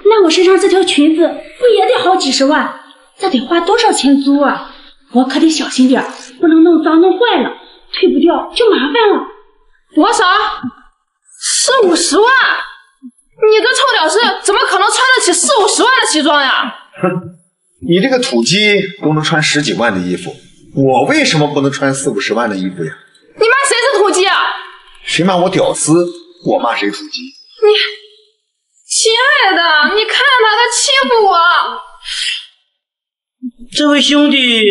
那我身上这条裙子不也得好几十万？这得花多少钱租啊？我可得小心点，不能弄脏弄坏了，退不掉就麻烦了。多少？四五十万？你个臭屌丝，怎么可能穿得起四五十万的西装呀？哼，你这个土鸡都能穿十几万的衣服，我为什么不能穿四五十万的衣服呀？你骂谁是土鸡啊？谁骂我屌丝，我骂谁土鸡。你，亲爱的，你看他，他欺负我。这位兄弟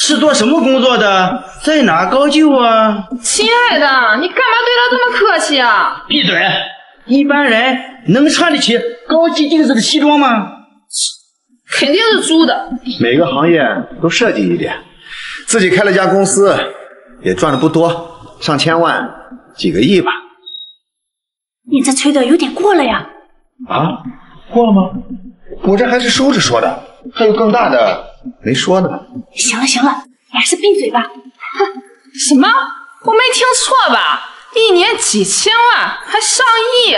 是做什么工作的？在哪高就啊？亲爱的，你干嘛对他这么客气啊？闭嘴！一般人能穿得起高级定制的西装吗？肯定是租的。每个行业都设计一点，自己开了家公司，也赚的不多，上千万，几个亿吧。你这吹的有点过了呀！啊，过了吗？我这还是收着说的，还有更大的没说呢。行了行了，你还是闭嘴吧。哼，什么？我没听错吧？一年几千万，还上亿？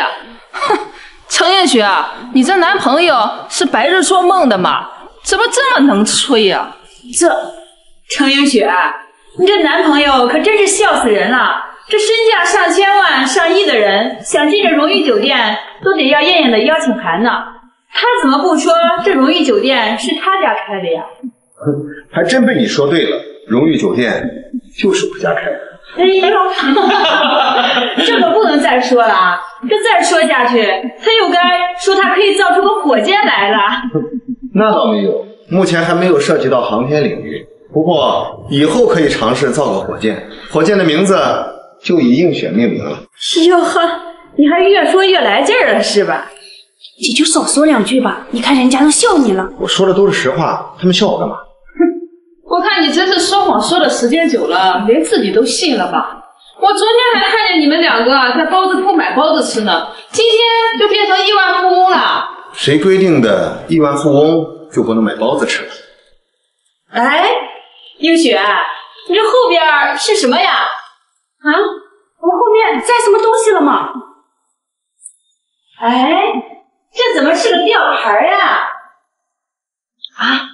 哼，程映雪，你这男朋友是白日做梦的吗？怎么这么能吹呀？这，程映雪，你这男朋友可真是笑死人了。这身价上千万、上亿的人，想进这荣誉酒店，都得要艳艳的邀请函呢。他怎么不说这荣誉酒店是他家开的呀？哼还真被你说对了，荣誉酒店就是我家开的。哎呦，这可不能再说了啊！这再说下去，他又该说他可以造出个火箭来了。那倒没有，目前还没有涉及到航天领域。不过以后可以尝试造个火箭，火箭的名字就以映雪命名了。哟呵，你还越说越来劲儿了是吧？你就少说两句吧，你看人家都笑你了。我说的都是实话，他们笑我干嘛？哼我看你真是说谎说的时间久了，连自己都信了吧？我昨天还看见你们两个在包子铺买包子吃呢，今天就变成亿万富翁了。谁规定的亿万富翁就不能买包子吃了？哎，映雪，你这后边是什么呀？啊，我后面栽什么东西了吗？哎，这怎么是个吊牌呀？啊，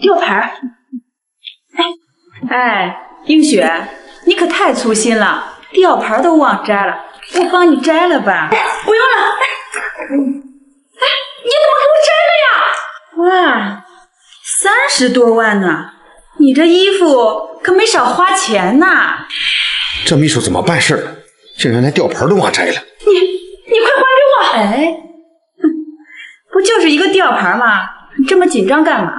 吊牌。哎哎，映雪，你可太粗心了，吊牌都忘摘了，我帮你摘了吧。不用了。哎，你怎么给我摘了呀？哇，三十多万呢！你这衣服可没少花钱呐。这秘书怎么办事竟然连吊牌都忘摘了？你你快还给我！哎，不就是一个吊牌吗？你这么紧张干嘛？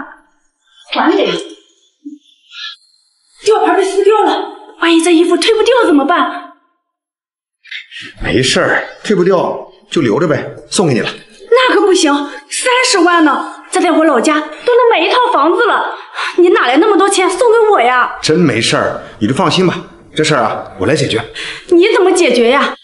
还给你。吊牌被撕掉了，万一这衣服退不掉怎么办？没事儿，退不掉就留着呗，送给你了。那可不行，三十万呢，这在我老家都能买一套房子了。你哪来那么多钱送给我呀？真没事儿，你就放心吧，这事儿啊，我来解决。你怎么解决呀？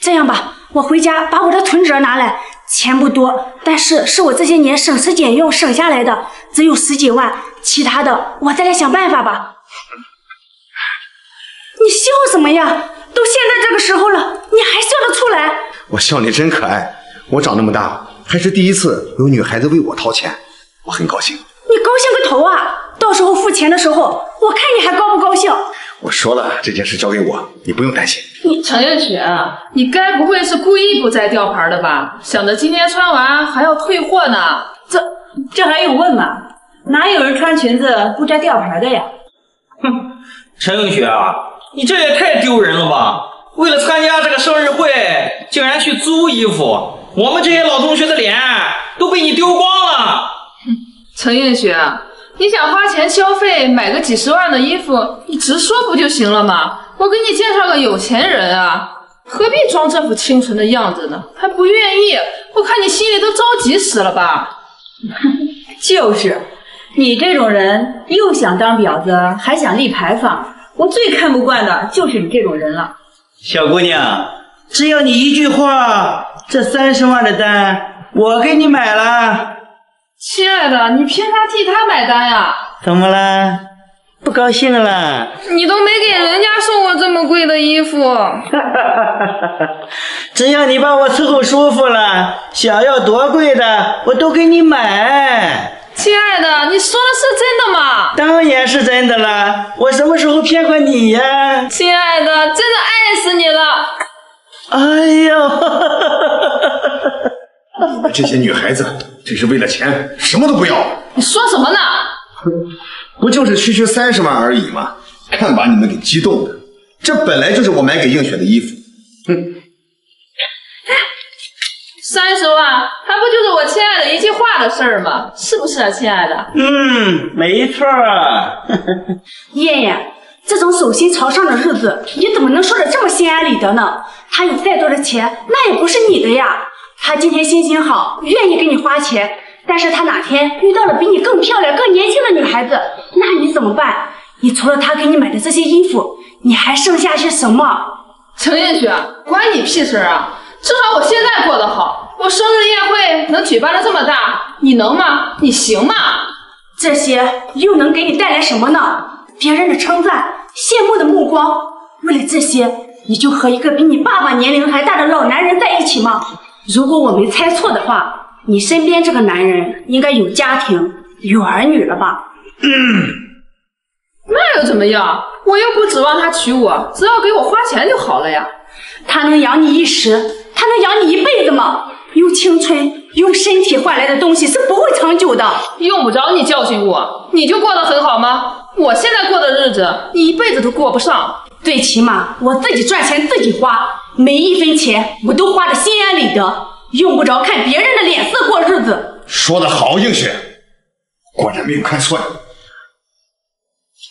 这样吧，我回家把我的存折拿来，钱不多，但是是我这些年省吃俭用省下来的，只有十几万，其他的我再来想办法吧。你笑什么呀？都现在这个时候了，你还笑得出来？我笑你真可爱。我长那么大还是第一次有女孩子为我掏钱，我很高兴。你高兴个头啊！到时候付钱的时候，我看你还高不高兴。我说了，这件事交给我，你不用担心。你程映雪，你该不会是故意不摘吊牌的吧？想着今天穿完还要退货呢？这这还用问吗？哪有人穿裙子不摘吊牌的呀？哼，陈映雪啊，你这也太丢人了吧！为了参加这个生日会，竟然去租衣服，我们这些老同学的脸都被你丢光了。哼，陈映雪，你想花钱消费买个几十万的衣服，你直说不就行了吗？我给你介绍个有钱人啊，何必装这副清纯的样子呢？还不愿意，我看你心里都着急死了吧？就是。你这种人又想当婊子，还想立牌坊，我最看不惯的就是你这种人了。小姑娘，只要你一句话，这三十万的单我给你买了。亲爱的，你凭啥替他买单呀？怎么了？不高兴了？你都没给人家送过这么贵的衣服。只要你把我伺候舒服了，想要多贵的我都给你买。亲爱的，你说的是真的吗？当然是真的了，我什么时候骗过你呀？亲爱的，真的爱死你了。哎呦，你 们这些女孩子只是为了钱，什么都不要。你说什么呢？不就是区区三十万而已吗？看把你们给激动的，这本来就是我买给映雪的衣服。哼，三十万，还不就是我亲爱的一句话的事儿吗？是不是啊，亲爱的？嗯，没错。燕燕，这种手心朝上的日子，你怎么能说的这么心安理得呢？他有再多的钱，那也不是你的呀。他今天心情好，愿意给你花钱，但是他哪天遇到了比你更漂亮、更年轻的女孩子，那你怎么办？你除了他给你买的这些衣服，你还剩下些什么？程映雪，关你屁事啊！至少我现在过得好，我生日宴会能举办的这么大，你能吗？你行吗？这些又能给你带来什么呢？别人的称赞、羡慕的目光，为了这些，你就和一个比你爸爸年龄还大的老男人在一起吗？如果我没猜错的话，你身边这个男人应该有家庭、有儿女了吧？嗯，那又怎么样？我又不指望他娶我，只要给我花钱就好了呀。他能养你一时，他能养你一辈子吗？用青春、用身体换来的东西是不会长久的。用不着你教训我，你就过得很好吗？我现在过的日子，你一辈子都过不上。最起码我自己赚钱自己花，每一分钱我都花的心安理得，用不着看别人的脸色过日子。说得好，映雪，果然没有看错你。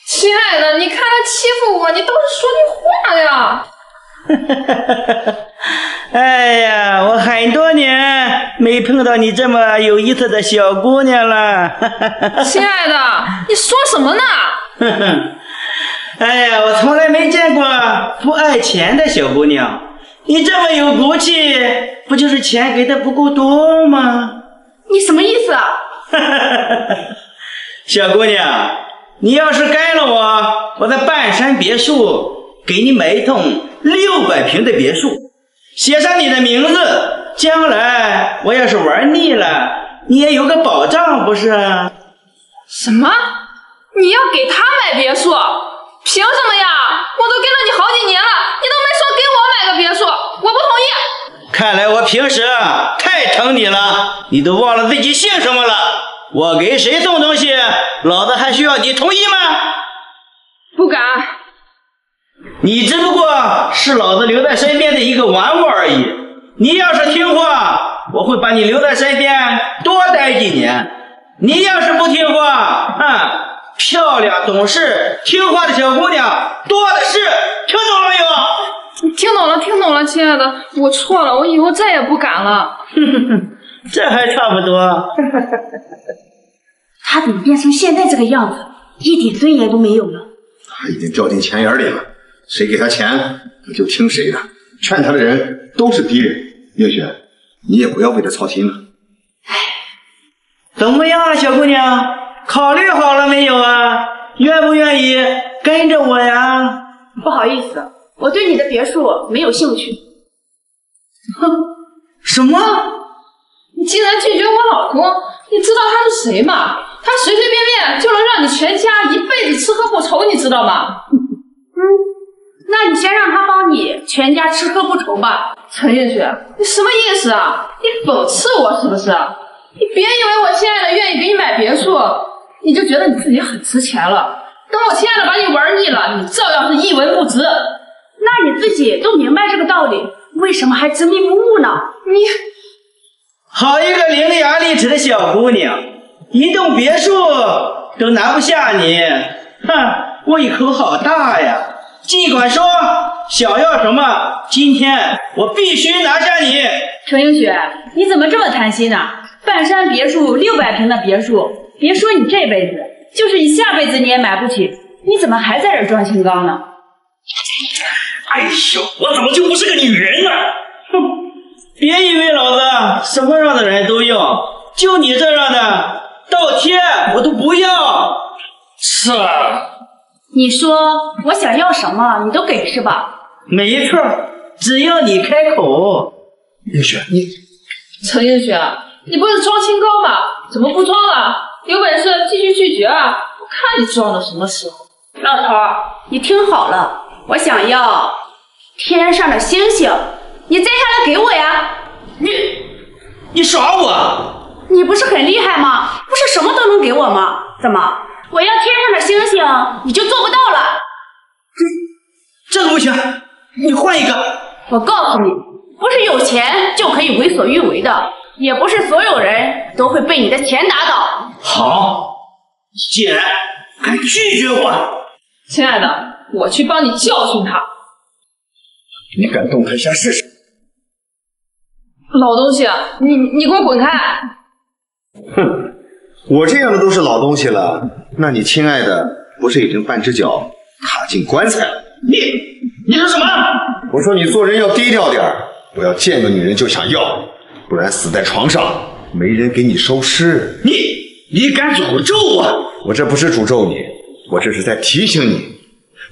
亲爱的，你看他欺负我，你倒是说句话呀！哎呀，我很多年没碰到你这么有意思的小姑娘了。亲爱的，你说什么呢？哎呀，我从来没见过不爱钱的小姑娘。你这么有骨气，不就是钱给的不够多吗？你什么意思啊？小姑娘，你要是跟了我，我在半山别墅给你买一栋六百平的别墅，写上你的名字，将来我要是玩腻了，你也有个保障，不是？什么？你要给他买别墅？凭什么呀？我都跟了你好几年了，你都没说给别墅，我不同意。看来我平时太疼你了，你都忘了自己姓什么了。我给谁送东西，老子还需要你同意吗？不敢。你只不过是老子留在身边的一个玩物而已。你要是听话，我会把你留在身边多待几年。你要是不听话，哼！漂亮、懂事、听话的小姑娘多的是，听懂了没有？听懂了，听懂了，亲爱的，我错了，我以后再也不敢了。这还差不多。他怎么变成现在这个样子，一点尊严都没有了？他已经掉进钱眼里了，谁给他钱，他就听谁的。劝他的人都是敌人。月雪，你也不要为他操心了。唉，怎么样啊，小姑娘？考虑好了没有啊？愿不愿意跟着我呀？不好意思，我对你的别墅没有兴趣。哼，什么？你竟然拒绝我老公？你知道他是谁吗？他随随便便就能让你全家一辈子吃喝不愁，你知道吗？嗯，那你先让他帮你全家吃喝不愁吧。陈映雪，你什么意思啊？你讽刺我是不是？你别以为我亲爱的愿意给你买别墅。你就觉得你自己很值钱了，等我亲爱的把你玩腻了，你照样是一文不值。那你自己都明白这个道理，为什么还执迷不悟呢？你好一个伶牙俐齿的小姑娘，一栋别墅都拿不下你，哼，胃口好大呀！尽管说，想要什么，今天我必须拿下你。程映雪，你怎么这么贪心呢？半山别墅六百平的别墅。别说你这辈子，就是你下辈子你也买不起。你怎么还在这装清高呢？哎呦，我怎么就不是个女人呢？哼！别以为老子什么样的人都要，就你这样的，倒贴我都不要。是。你说我想要什么，你都给是吧？没错，只要你开口。映雪，你程映雪，你不是装清高吗？怎么不装了？有本事继续拒绝啊！我看你装到什么时候。老头，你听好了，我想要天上的星星，你摘下来给我呀！你你耍我？你不是很厉害吗？不是什么都能给我吗？怎么，我要天上的星星，你就做不到了？这这个不行，你换一个。我告诉你，不是有钱就可以为所欲为的，也不是所有人都会被你的钱打倒。好，既然敢拒绝我，亲爱的，我去帮你教训他。你敢动他一下试试？老东西，你你给我滚开！哼，我这样的都是老东西了，那你亲爱的不是已经半只脚踏进棺材了？你你说什么？我说你做人要低调点不要见个女人就想要，不然死在床上没人给你收尸。你你敢诅咒我？我这不是诅咒你，我这是在提醒你，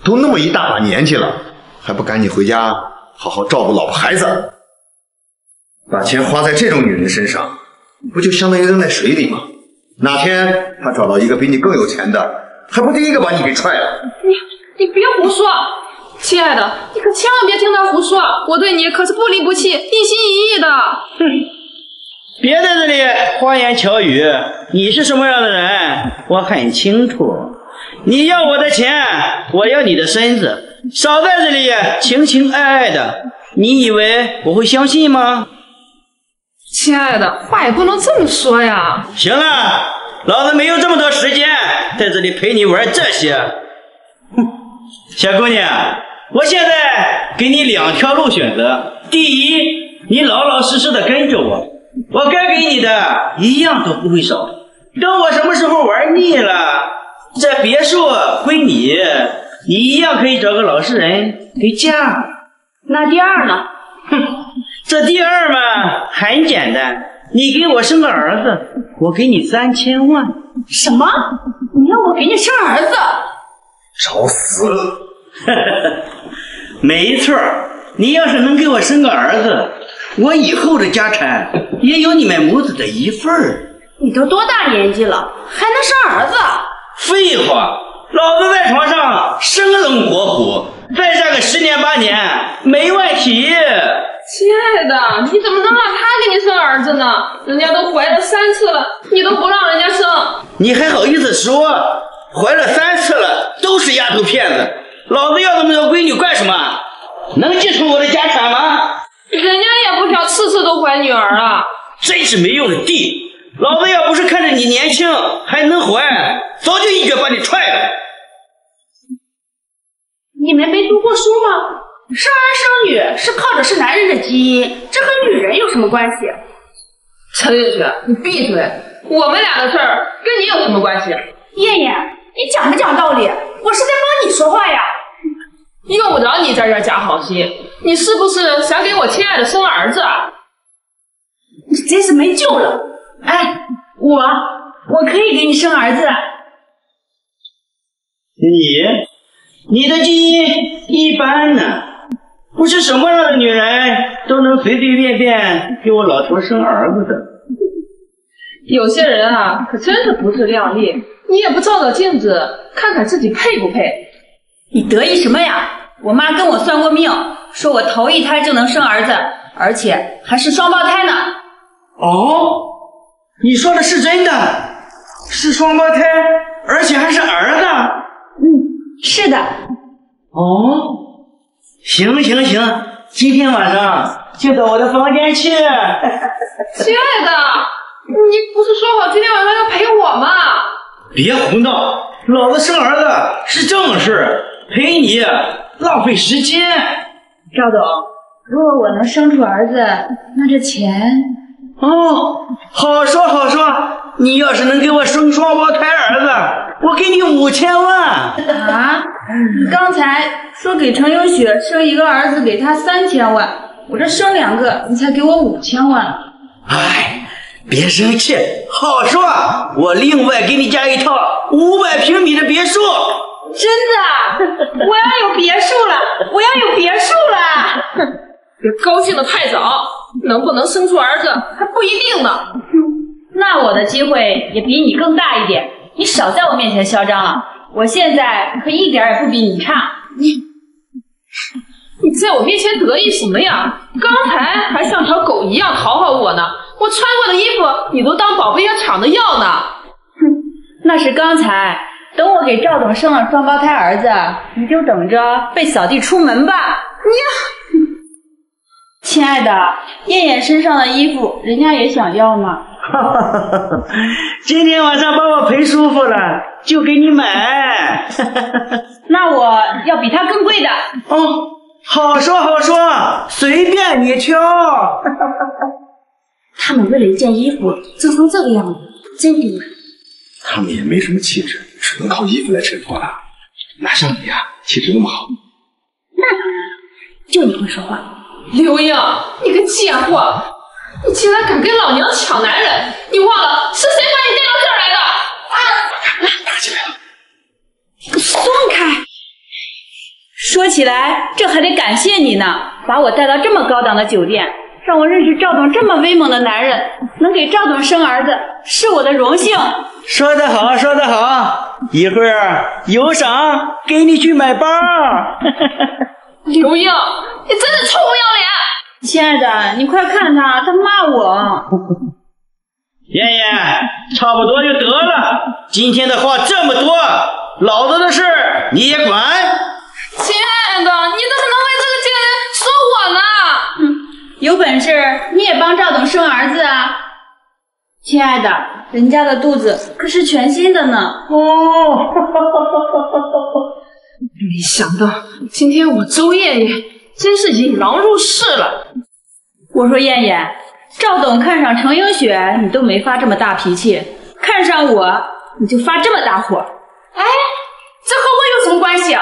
都那么一大把年纪了，还不赶紧回家好好照顾老婆孩子？把钱花在这种女人身上，不就相当于扔在水里吗？哪天她找到一个比你更有钱的，还不第一个把你给踹了？你你别胡说，亲爱的，你可千万别听他胡说，我对你可是不离不弃，一心一意的。哼，别在这里花言巧语，你是什么样的人，我很清楚。你要我的钱，我要你的身子，少在这里情情爱爱的，你以为我会相信吗？亲爱的，话也不能这么说呀。行了，老子没有这么多时间在这里陪你玩这些。哼，小姑娘，我现在给你两条路选择：第一，你老老实实的跟着我，我该给你的一样都不会少。等我什么时候玩腻了，这别墅归你，你一样可以找个老实人给嫁。那第二呢？哼。这第二嘛，很简单，你给我生个儿子，我给你三千万。什么？你要我给你生儿子？找死！没错，你要是能给我生个儿子，我以后的家产也有你们母子的一份儿。你都多大年纪了，还能生儿子？废话，老子在床上生龙活虎，再战个十年八年没问题。亲爱的，你怎么能让他给你生儿子呢？人家都怀了三次了，你都不让人家生，你还好意思说？怀了三次了，都是丫头片子。老子要那么多闺女干什么？能继承我的家产吗？人家也不想次次都怀女儿啊！真是没用的弟！老子要不是看着你年轻还能活，早就一脚把你踹了。你们没读过书吗？生儿生女是靠的是男人的基因，这和女人有什么关系？陈月雪，你闭嘴！我们俩的事儿跟你有什么关系？燕燕，你讲不讲道理？我是在帮你说话呀。用不着你在这假好心，你是不是想给我亲爱的生儿子啊？你真是没救了！哎，我我可以给你生儿子。你，你的基因一般呢。不是什么样的女人都能随随便便给我老头生儿子的。有些人啊，可真是不自量力。你也不照照镜子，看看自己配不配？你得意什么呀？我妈跟我算过命，说我头一胎就能生儿子，而且还是双胞胎呢。哦，你说的是真的？是双胞胎，而且还是儿子？嗯，是的。哦。行行行，今天晚上就到我的房间去。亲爱的，你不是说好今天晚上要陪我吗？别胡闹，老子生儿子是正事，陪你浪费时间。赵总，如果我能生出儿子，那这钱……哦，好说好说。你要是能给我生双胞胎儿子，我给你五千万。啊？你刚才说给程有雪生一个儿子，给他三千万，我这生两个，你才给我五千万。哎，别生气，好说，我另外给你加一套五百平米的别墅。真的？我要有别墅了，我要有别墅了。哼，别高兴的太早，能不能生出儿子还不一定呢。那我的机会也比你更大一点。你少在我面前嚣张了，我现在可一点也不比你差。你 你在我面前得意什么呀？刚才还像条狗一样讨好我呢，我穿过的衣服你都当宝贝要抢着要呢。哼，那是刚才。等我给赵总生了双胞胎儿子，你就等着被扫地出门吧。你，亲爱的，燕燕身上的衣服，人家也想要呢。今天晚上把我陪舒服了，就给你买。那我要比他更贵的。哦，好说好说，随便你挑。他们为了一件衣服争成这个样子，真丢人。他们也没什么气质。只能靠衣服来衬托了，哪像你呀，气质那么好。那当然了，就你会说话。刘英，你个贱货，你竟然敢跟老娘抢男人！你忘了是谁把你带到这儿来的？啊！打起来了！松开！说起来，这还得感谢你呢，把我带到这么高档的酒店，让我认识赵总这么威猛的男人，能给赵总生儿子，是我的荣幸。说得好，说得好，一会儿有赏给你去买包。哈刘英，你真是臭不要脸！亲爱的，你快看他，他骂我。燕燕，差不多就得了。今天的话这么多，老子的事你也管？亲爱的，你怎么能为这个贱人说我呢？哼，有本事你也帮赵董生儿子啊！亲爱的，人家的肚子可是全新的呢。哦，没想到今天我周艳艳真是引狼入室了。我说艳艳，赵董看上程英雪，你都没发这么大脾气；看上我，你就发这么大火。哎，这和我有什么关系啊？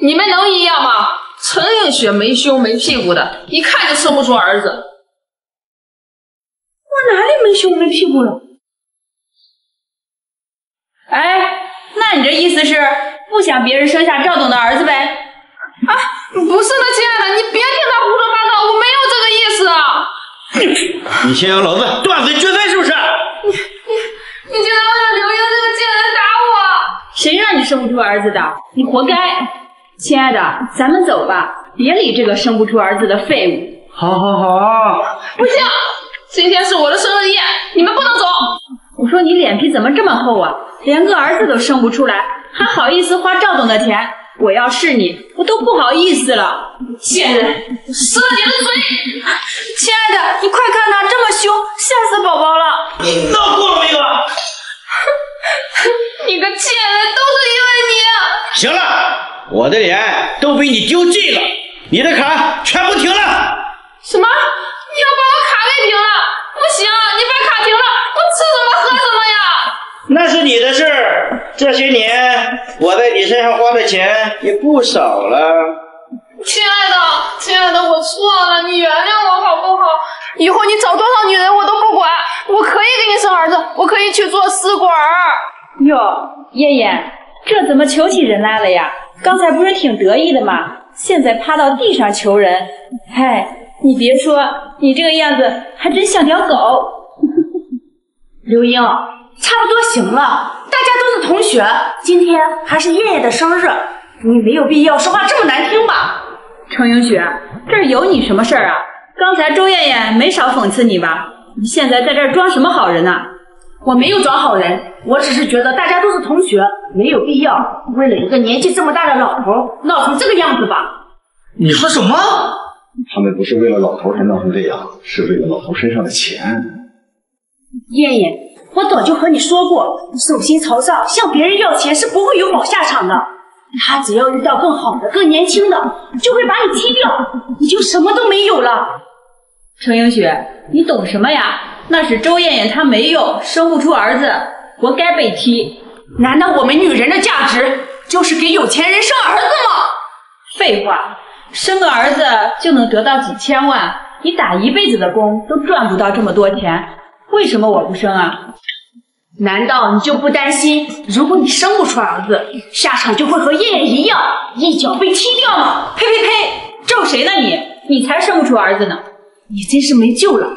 你们能一样吗？程映雪没胸没屁股的，一看就生不出儿子。我哪里没胸没屁股了？哎，那你这意思是不想别人生下赵总的儿子呗？啊，不是的，亲爱的，你别听他胡说八道，我没有这个意思啊！你先让老子断嘴绝孙是不是？你你你竟然为了刘英这个贱人打我！谁让你生不出儿子的？你活该！亲爱的，咱们走吧，别理这个生不出儿子的废物。好，好，好，不行。今天是我的生日宴，你们不能走。我说你脸皮怎么这么厚啊？连个儿子都生不出来，还好意思花赵总的钱？我要是你，我都不好意思了。贱人，撕了你的嘴！亲爱的，你快看他这么凶，吓死宝宝了。你闹够了没有啊？你个贱人，都是因为你。行了，我的脸都被你丢尽了，你的卡全部停了。什么？你要把我卡给停了？不行，你把卡停了，我吃什么喝什么呀？那是你的事儿。这些年我在你身上花的钱也不少了。亲爱的，亲爱的，我错了，你原谅我好不好？以后你找多少女人我都不管，我可以给你生儿子，我可以去做试管。哟，燕燕，这怎么求起人来了呀？刚才不是挺得意的吗？现在趴到地上求人，嗨。你别说，你这个样子还真像条狗。刘英，差不多行了，大家都是同学，今天还是燕燕的生日，你没有必要说话这么难听吧？程英雪，这儿有你什么事儿啊？刚才周艳艳没少讽刺你吧？你现在在这儿装什么好人呢？我没有装好人，我只是觉得大家都是同学，没有必要为了一个年纪这么大的老头闹成这个样子吧？你说什么？他们不是为了老头才闹成这样，是为了老头身上的钱。燕燕，我早就和你说过，手心朝上向别人要钱是不会有好下场的。他只要遇到更好的、更年轻的，就会把你踢掉，你就什么都没有了。程英雪，你懂什么呀？那是周燕燕，她没有生不出儿子，活该被踢。难道我们女人的价值就是给有钱人生儿子吗？废话。生个儿子就能得到几千万，你打一辈子的工都赚不到这么多钱，为什么我不生啊？难道你就不担心，如果你生不出儿子，下场就会和叶叶一样，一脚被踢掉吗？呸呸呸！咒谁呢你？你才生不出儿子呢！你真是没救了！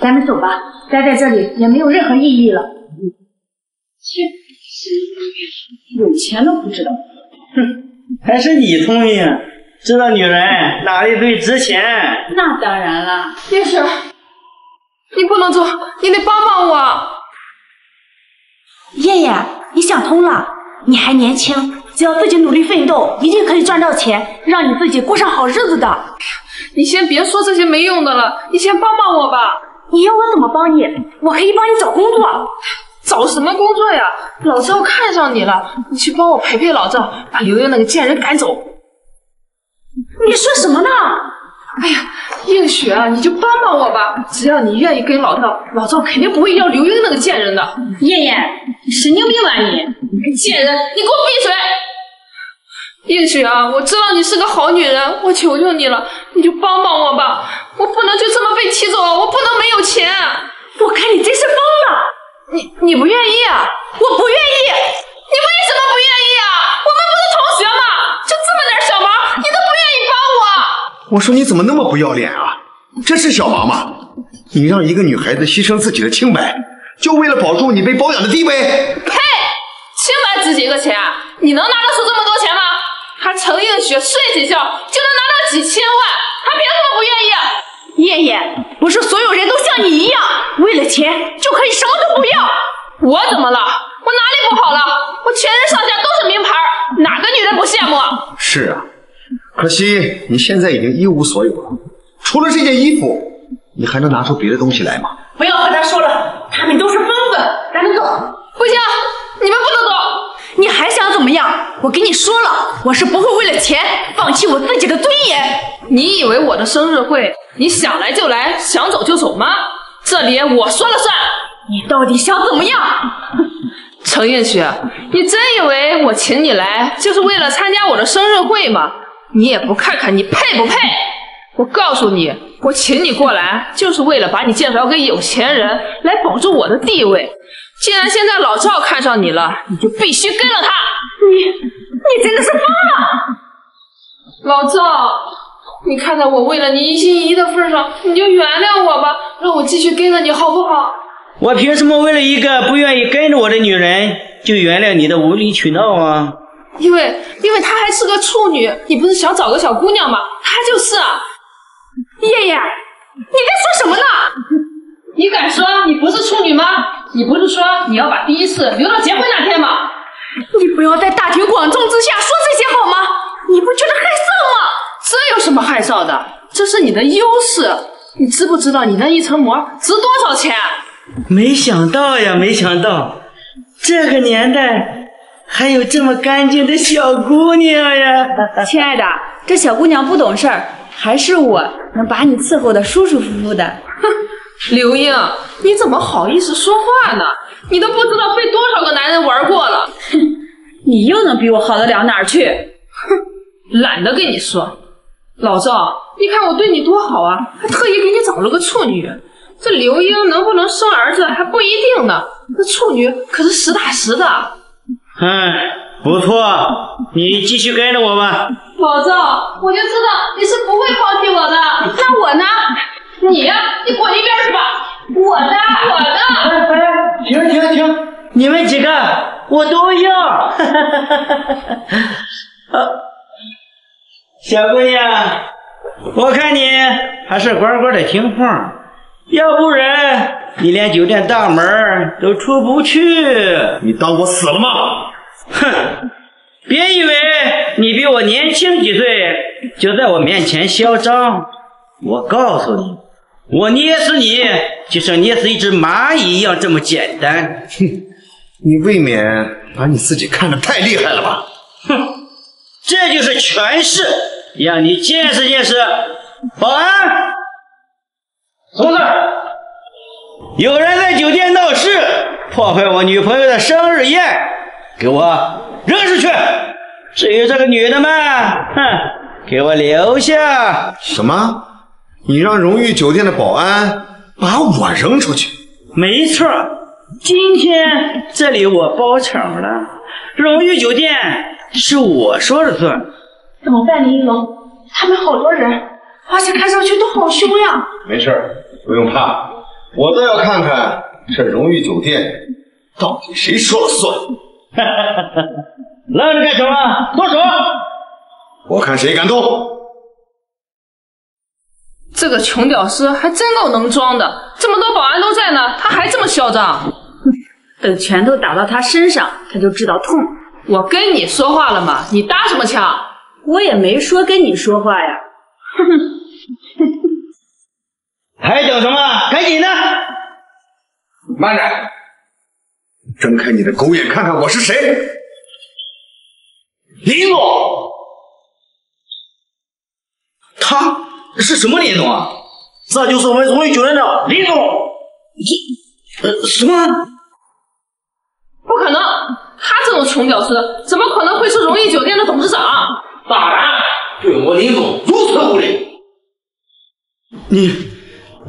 咱们走吧，待在这里也没有任何意义了。切，有钱都不知道。哼，还是你聪明，知道女人哪里最值钱。那当然了，叶雪，你不能走，你得帮帮我。叶叶，你想通了，你还年轻，只要自己努力奋斗，一定可以赚到钱，让你自己过上好日子的。你先别说这些没用的了，你先帮帮我吧。你要我怎么帮你？我可以帮你找工作。找什么工作呀？老赵看上你了，你去帮我陪陪老赵，把刘英那个贱人赶走。你说什么呢？哎呀，映雪啊，你就帮帮我吧！只要你愿意跟老赵，老赵肯定不会要刘英那个贱人的。燕燕，你神经病吧你！你个贱人，你给我闭嘴！映雪啊，我知道你是个好女人，我求求你了，你就帮帮我吧！我不能就这么被踢走，我不能没有钱。我看你真是疯了！你你不愿意啊？我不愿意。你为什么不愿意啊？我们不是同学吗？就这么点小忙，你都不愿意帮我？说你怎么那么不要脸啊？这是小忙吗？你让一个女孩子牺牲自己的清白，就为了保住你被包养的地位？呸！清白值几个钱？你能拿得出这么多钱吗？他程映雪睡几觉就能拿到几千万，他凭什么不愿意？燕燕，不是所有人都像你一样，为了钱就可以什么都不要。我怎么了？我哪里不好了？我全身上下都是名牌，哪个女人不羡慕？是啊，可惜你现在已经一无所有了，除了这件衣服，你还能拿出别的东西来吗？不要和他说了，他们都是疯子。咱们走。不行，你们不能走。你还想怎么样？我跟你说了，我是不会为了钱放弃我自己的尊严。你以为我的生日会，你想来就来，想走就走吗？这里我说了算。你到底想怎么样？程映雪，你真以为我请你来就是为了参加我的生日会吗？你也不看看你配不配？我告诉你，我请你过来就是为了把你介绍给有钱人，来保住我的地位。既然现在老赵看上你了，你就必须跟了他。你，你真的是疯了！老赵，你看在我为了你一心一意的份上，你就原谅我吧，让我继续跟着你好不好？我凭什么为了一个不愿意跟着我的女人就原谅你的无理取闹啊？因为，因为她还是个处女，你不是想找个小姑娘吗？她就是啊。叶叶，你在说什么呢？你敢说你不是处女吗？你不是说你要把第一次留到结婚那天吗？你不要在大庭广众之下说这些好吗？你不觉得害臊吗？这有什么害臊的？这是你的优势。你知不知道你那一层膜值多少钱？没想到呀，没想到这个年代还有这么干净的小姑娘呀！亲爱的，这小姑娘不懂事儿，还是我能把你伺候的舒舒服服的。哼，刘英，你怎么好意思说话呢？你都不知道被多少个男人玩过了。哼，你又能比我好得了哪儿去？哼，懒得跟你说。老赵，你看我对你多好啊，还特意给你找了个处女。这刘英能不能生儿子还不一定呢，这处女可是实打实的。嗯，不错，你继续跟着我吧。老赵，我就知道你是不会抛弃我的。那我呢？你呀，你滚一边去吧。我的，我的。哎哎，停停停！你们几个我都要。哈 小姑娘，我看你还是乖乖的听话。要不然你连酒店大门都出不去。你当我死了吗？哼！别以为你比我年轻几岁就在我面前嚣张。我告诉你，我捏死你就像捏死一只蚂蚁一样这么简单。哼！你未免把你自己看得太厉害了吧？哼！这就是权势，让你见识见识。保安！从这儿，有人在酒店闹事，破坏我女朋友的生日宴，给我扔出去。至于这个女的嘛，哼，给我留下。什么？你让荣誉酒店的保安把我扔出去？没错，今天这里我包场了，荣誉酒店是我说了算。怎么办，林一龙？他们好多人。而且看上去都好凶呀！没事，不用怕，我倒要看看这荣誉酒店到底谁说了算。愣着干什么？动手！我看谁敢动。这个穷屌丝还真够能装的，这么多保安都在呢，他还这么嚣张。等拳头打到他身上，他就知道痛。我跟你说话了吗？你搭什么腔？我也没说跟你说话呀。哼哼，还等什么？赶紧的！慢着，睁开你的狗眼，看看我是谁。林总，他是什么林总啊？这就是我们荣誉酒店的林总。这呃什么？不可能，他这种穷屌丝怎么可能会是荣誉酒店的董事长？大胆，对我林总如此无礼！你，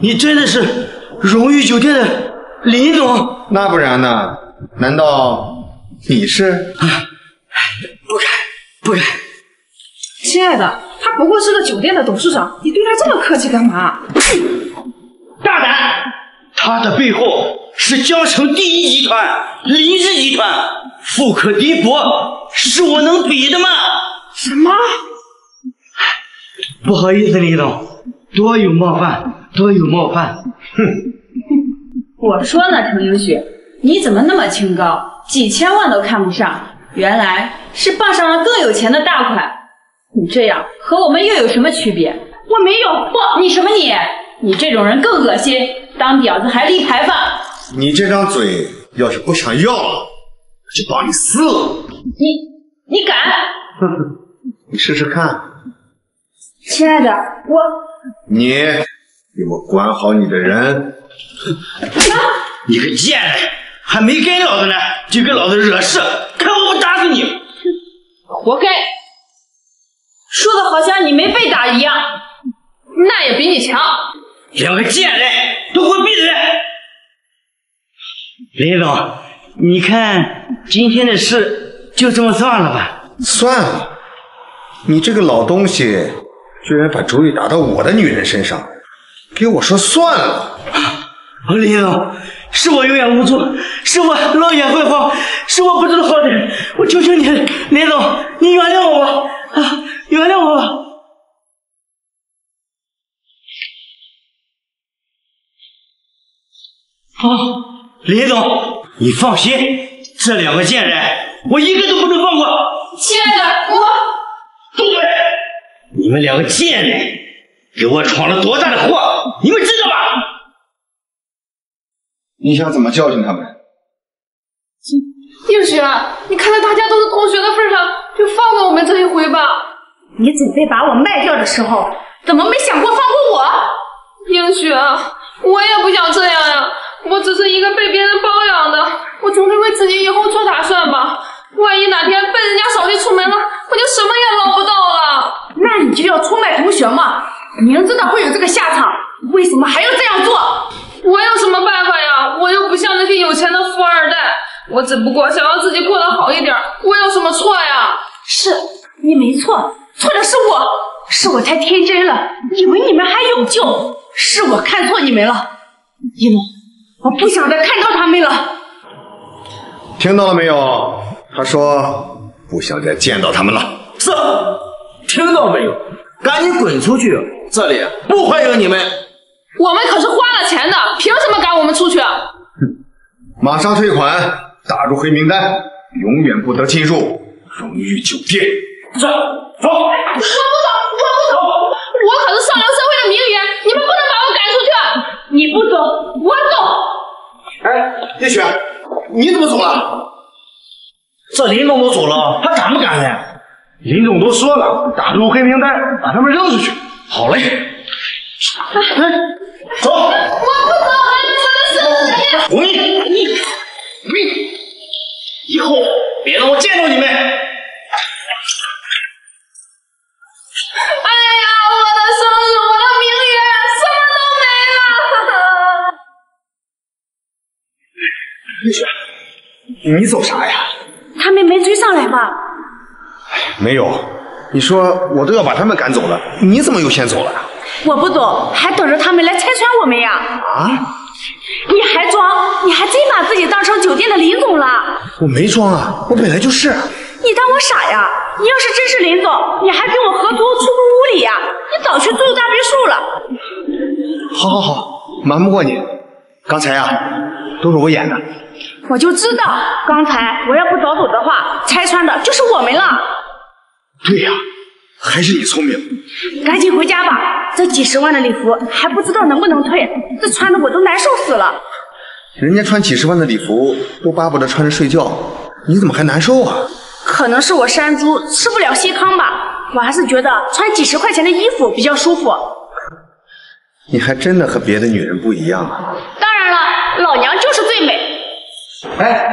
你真的是荣誉酒店的林总？那不然呢？难道你是？不敢，不敢。亲爱的，他不过是个酒店的董事长，你对他这么客气干嘛？大胆！他的背后是江城第一集团林氏集团，富可敌国，是我能比的吗？什么？不好意思，林总，多有冒犯，多有冒犯。哼！我说呢，程英雪，你怎么那么清高，几千万都看不上？原来是傍上了更有钱的大款。你这样和我们又有什么区别？我没有，不，你什么你？你这种人更恶心，当婊子还立牌坊。你这张嘴要是不想要了，就把你撕了。你你敢？你试试看。亲爱的，我你给我管好你的人。你个贱人，还没跟老子呢，就给老子惹事，看我不打死你！活该！说的好像你没被打一样。那也比你强。两个贱人，都给我闭嘴！林总，你看今天的事就这么算了吧。算了，你这个老东西，居然把主意打到我的女人身上，给我说算了。林总，是我有眼无珠，是我老眼昏花，是我不知道好歹，我求求你，林总，你原谅我吧，啊，原谅我吧。啊，林总，你放心，这两个贱人，我一个都不能放过。亲爱的，我住嘴！你们两个贱人，给我闯了多大的祸，你们知道吧？你想怎么教训他们？映雪，你看在大家都是同学的份上，就放过我们这一回吧。你准备把我卖掉的时候，怎么没想过放过我？映雪，我也不想这样呀。我只是一个被别人包养的，我总得为自己以后做打算吧。万一哪天被人家扫地出门了，我就什么也捞不到了。那你就要出卖同学嘛！明知道会有这个下场，为什么还要这样做？我有什么办法呀？我又不像那些有钱的富二代，我只不过想要自己过得好一点。我有什么错呀？是你没错，错的是我，是我太天真了，以为你们还有救，是我看错你们了。一龙，我不想再看到他们了。听到了没有？他说不想再见到他们了。是，听到没有？赶紧滚出去，这里不欢迎你们。我们可是花了钱的，凭什么赶我们出去？哼，马上退款，打入黑名单，永远不得进入荣誉酒店。走，走。我不走，我不走，我可是上流社会的名媛，你们不能把我赶出去。你不走，我走。哎，叶雪，你怎么走了？这林总都走了，还敢不敢呢？林总都说了，打入黑名单，把他们扔出去。好嘞。走！我不走，还能说的是滚！你你，以后别让我见到你们！哎呀，我的生日，我的明月，什么都没了！叶雪，你走啥呀？他们没追上来吧？没有。你说我都要把他们赶走了，你怎么又先走了？我不走，还等着他们来拆穿我们呀！啊，你还装？你还真把自己当成酒店的林总了？我没装啊，我本来就是。你当我傻呀？你要是真是林总，你还跟我合租出租屋里呀？你早去住大别墅了。好好好，瞒不过你。刚才呀，都是我演的。我就知道，刚才我要不早走的话，拆穿的就是我们了。对呀，还是你聪明。赶紧回家吧，这几十万的礼服还不知道能不能退，这穿的我都难受死了。人家穿几十万的礼服都巴不得穿着睡觉，你怎么还难受啊？可能是我山猪吃不了稀糠吧，我还是觉得穿几十块钱的衣服比较舒服。你还真的和别的女人不一样啊！当然了，老娘就是最美。哎，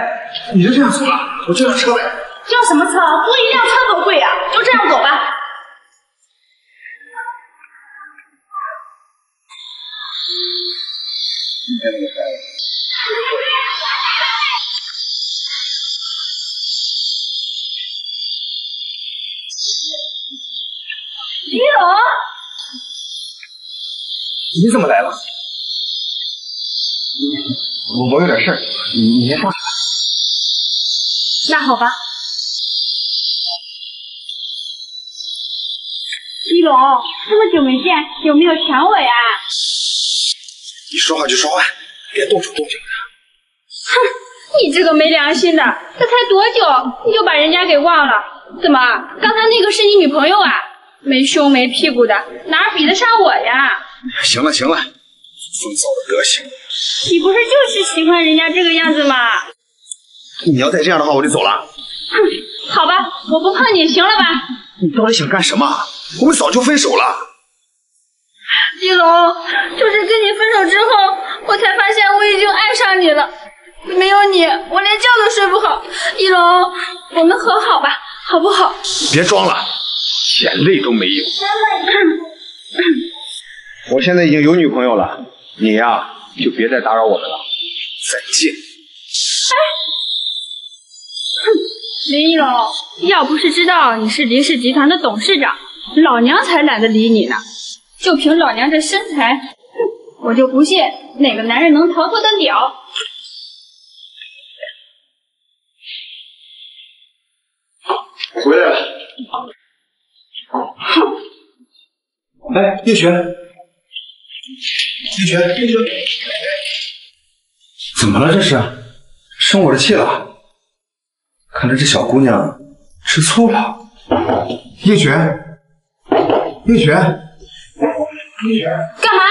你就这样走吧，我叫车呗。叫什么车？租一辆车多贵呀！就这样走吧。你怎么来了？我我有点事儿，你你先放下。那好吧。一龙，这么久没见，有没有想我呀？你说话就说话，别动手动脚的。哼，你这个没良心的，这才多久你就把人家给忘了？怎么，刚才那个是你女朋友啊？没胸没屁股的，哪比得上我呀？行 了行了，风骚的德行。你不是就是喜欢人家这个样子吗？你要再这样的话，我就走了。哼，好吧，我不碰你，行了吧？你到底想干什么？我们早就分手了。季龙，就是跟你分手之后，我才发现我已经爱上你了。没有你，我连觉都睡不好。一龙，我们和好吧，好不好？别装了，眼泪都没有。我现在已经有女朋友了，你呀就别再打扰我们了。再见。哎林一龙，要不是知道你是林氏集团的董事长，老娘才懒得理你呢。就凭老娘这身材，哼，我就不信哪个男人能逃脱得了。回来了。哎，叶璇，叶璇，叶璇，怎么了？这是生我的气了？看来这小姑娘吃醋了。叶璇，叶璇，叶璇，干嘛？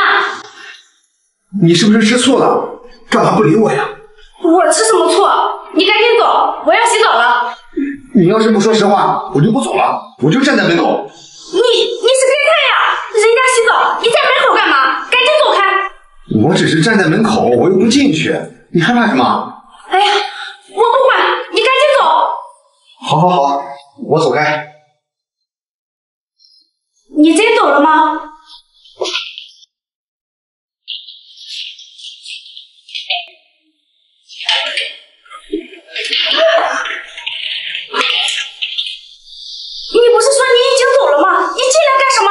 你是不是吃醋了？干嘛不理我呀？我吃什么醋？你赶紧走，我要洗澡了。你要是不说实话，我就不走了，我就站在门口。你你是变态呀！人家洗澡，你在门口干嘛？赶紧走开！我只是站在门口，我又不进去，你害怕什么？哎呀，我不管，你赶紧走！好好好，我走开。你真走了吗？你不是说你已经走了吗？你进来干什么？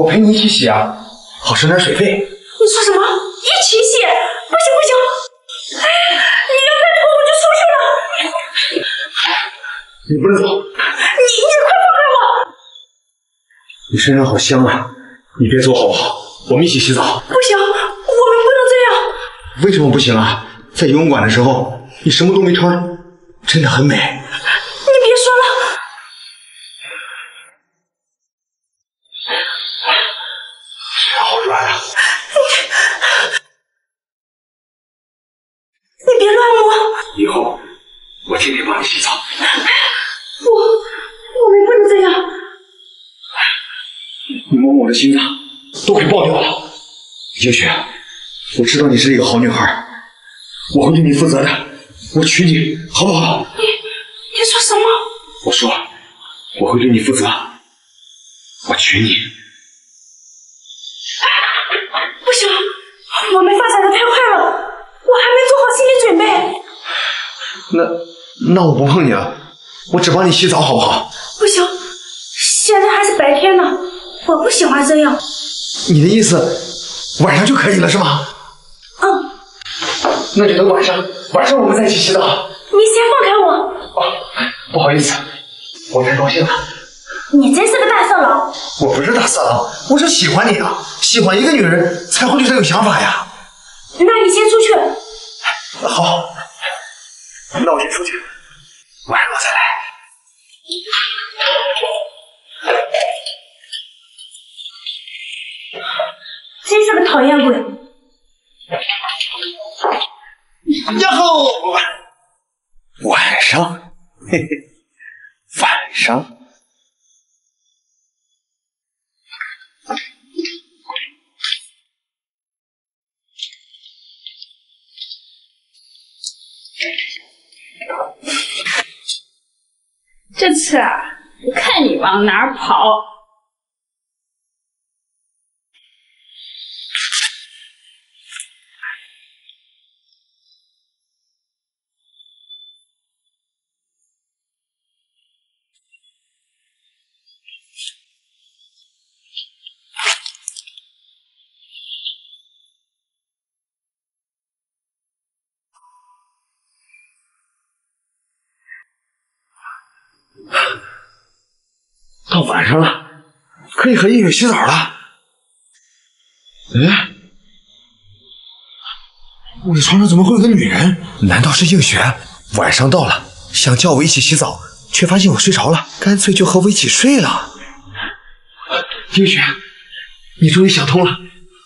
我陪你一起洗啊，好省点水费。你说什么？一起洗？不行不行！哎，你要再拖我就出去了！你不能走，你你快放开我！你身上好香啊！你别走好不好？我们一起洗澡。不行，我们不能这样。为什么不行啊？在游泳馆的时候，你什么都没穿，真的很美。你别说了，好软啊！你别乱摸。以后我天天帮你洗澡。我我们不能这样。你摸摸我的心脏，都快爆掉了。叶雪，我知道你是一个好女孩，我会对你负责的。我娶你，好不好？你你说什么？我说我会对你负责，我娶你。不行，我们发展的太快了，我还没做好心理准备。那那我不碰你了，我只帮你洗澡好不好？不行，现在还是白天呢，我不喜欢这样。你的意思晚上就可以了是吗？嗯，那就等晚上，晚上我们再一起洗澡。你先放开我。哦，不好意思，我太高兴了。你真是个大色狼。我不是大色狼，我是喜欢你啊！喜欢一个女人才会对她有想法呀。那你先出去。好，那我先出去，晚上我再来。真是个讨厌鬼。呀吼！晚上，嘿嘿，晚上。这次啊，我看你往哪儿跑！到晚上了，可以和映雪洗澡了。哎，我的床上怎么会有个女人？难道是映雪？晚上到了，想叫我一起洗澡，却发现我睡着了，干脆就和我一起睡了。映雪，你终于想通了，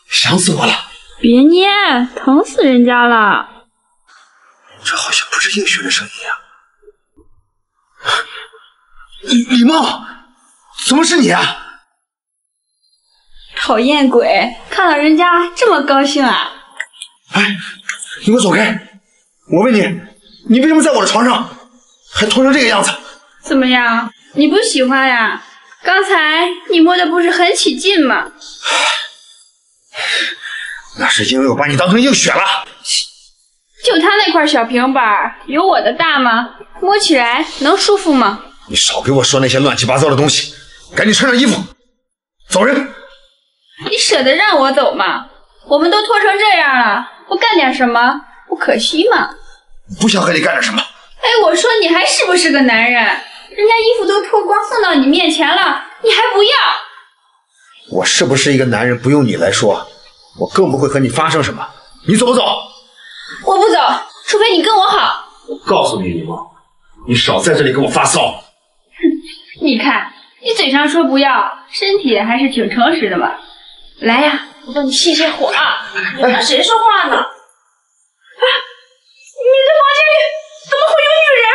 想死我了。别捏，疼死人家了。这好像不是映雪的声音啊、李李梦，怎么是你啊？讨厌鬼，看到人家这么高兴啊！哎，你给我走开！我问你，你为什么在我的床上还脱成这个样子？怎么样，你不喜欢呀？刚才你摸的不是很起劲吗？那是因为我把你当成映雪了。就他那块小平板，有我的大吗？摸起来能舒服吗？你少给我说那些乱七八糟的东西，赶紧穿上衣服，走人！你舍得让我走吗？我们都脱成这样了，不干点什么不可惜吗？不想和你干点什么。哎，我说你还是不是个男人？人家衣服都脱光送到你面前了，你还不要？我是不是一个男人，不用你来说，我更不会和你发生什么。你走不走？我不走，除非你跟我好。我告诉你，李梦，你少在这里给我发骚。哼你看，你嘴上说不要，身体还是挺诚实的嘛。来呀，我帮你泄泄火。你跟谁说话呢？啊你的房间里怎么会有女人？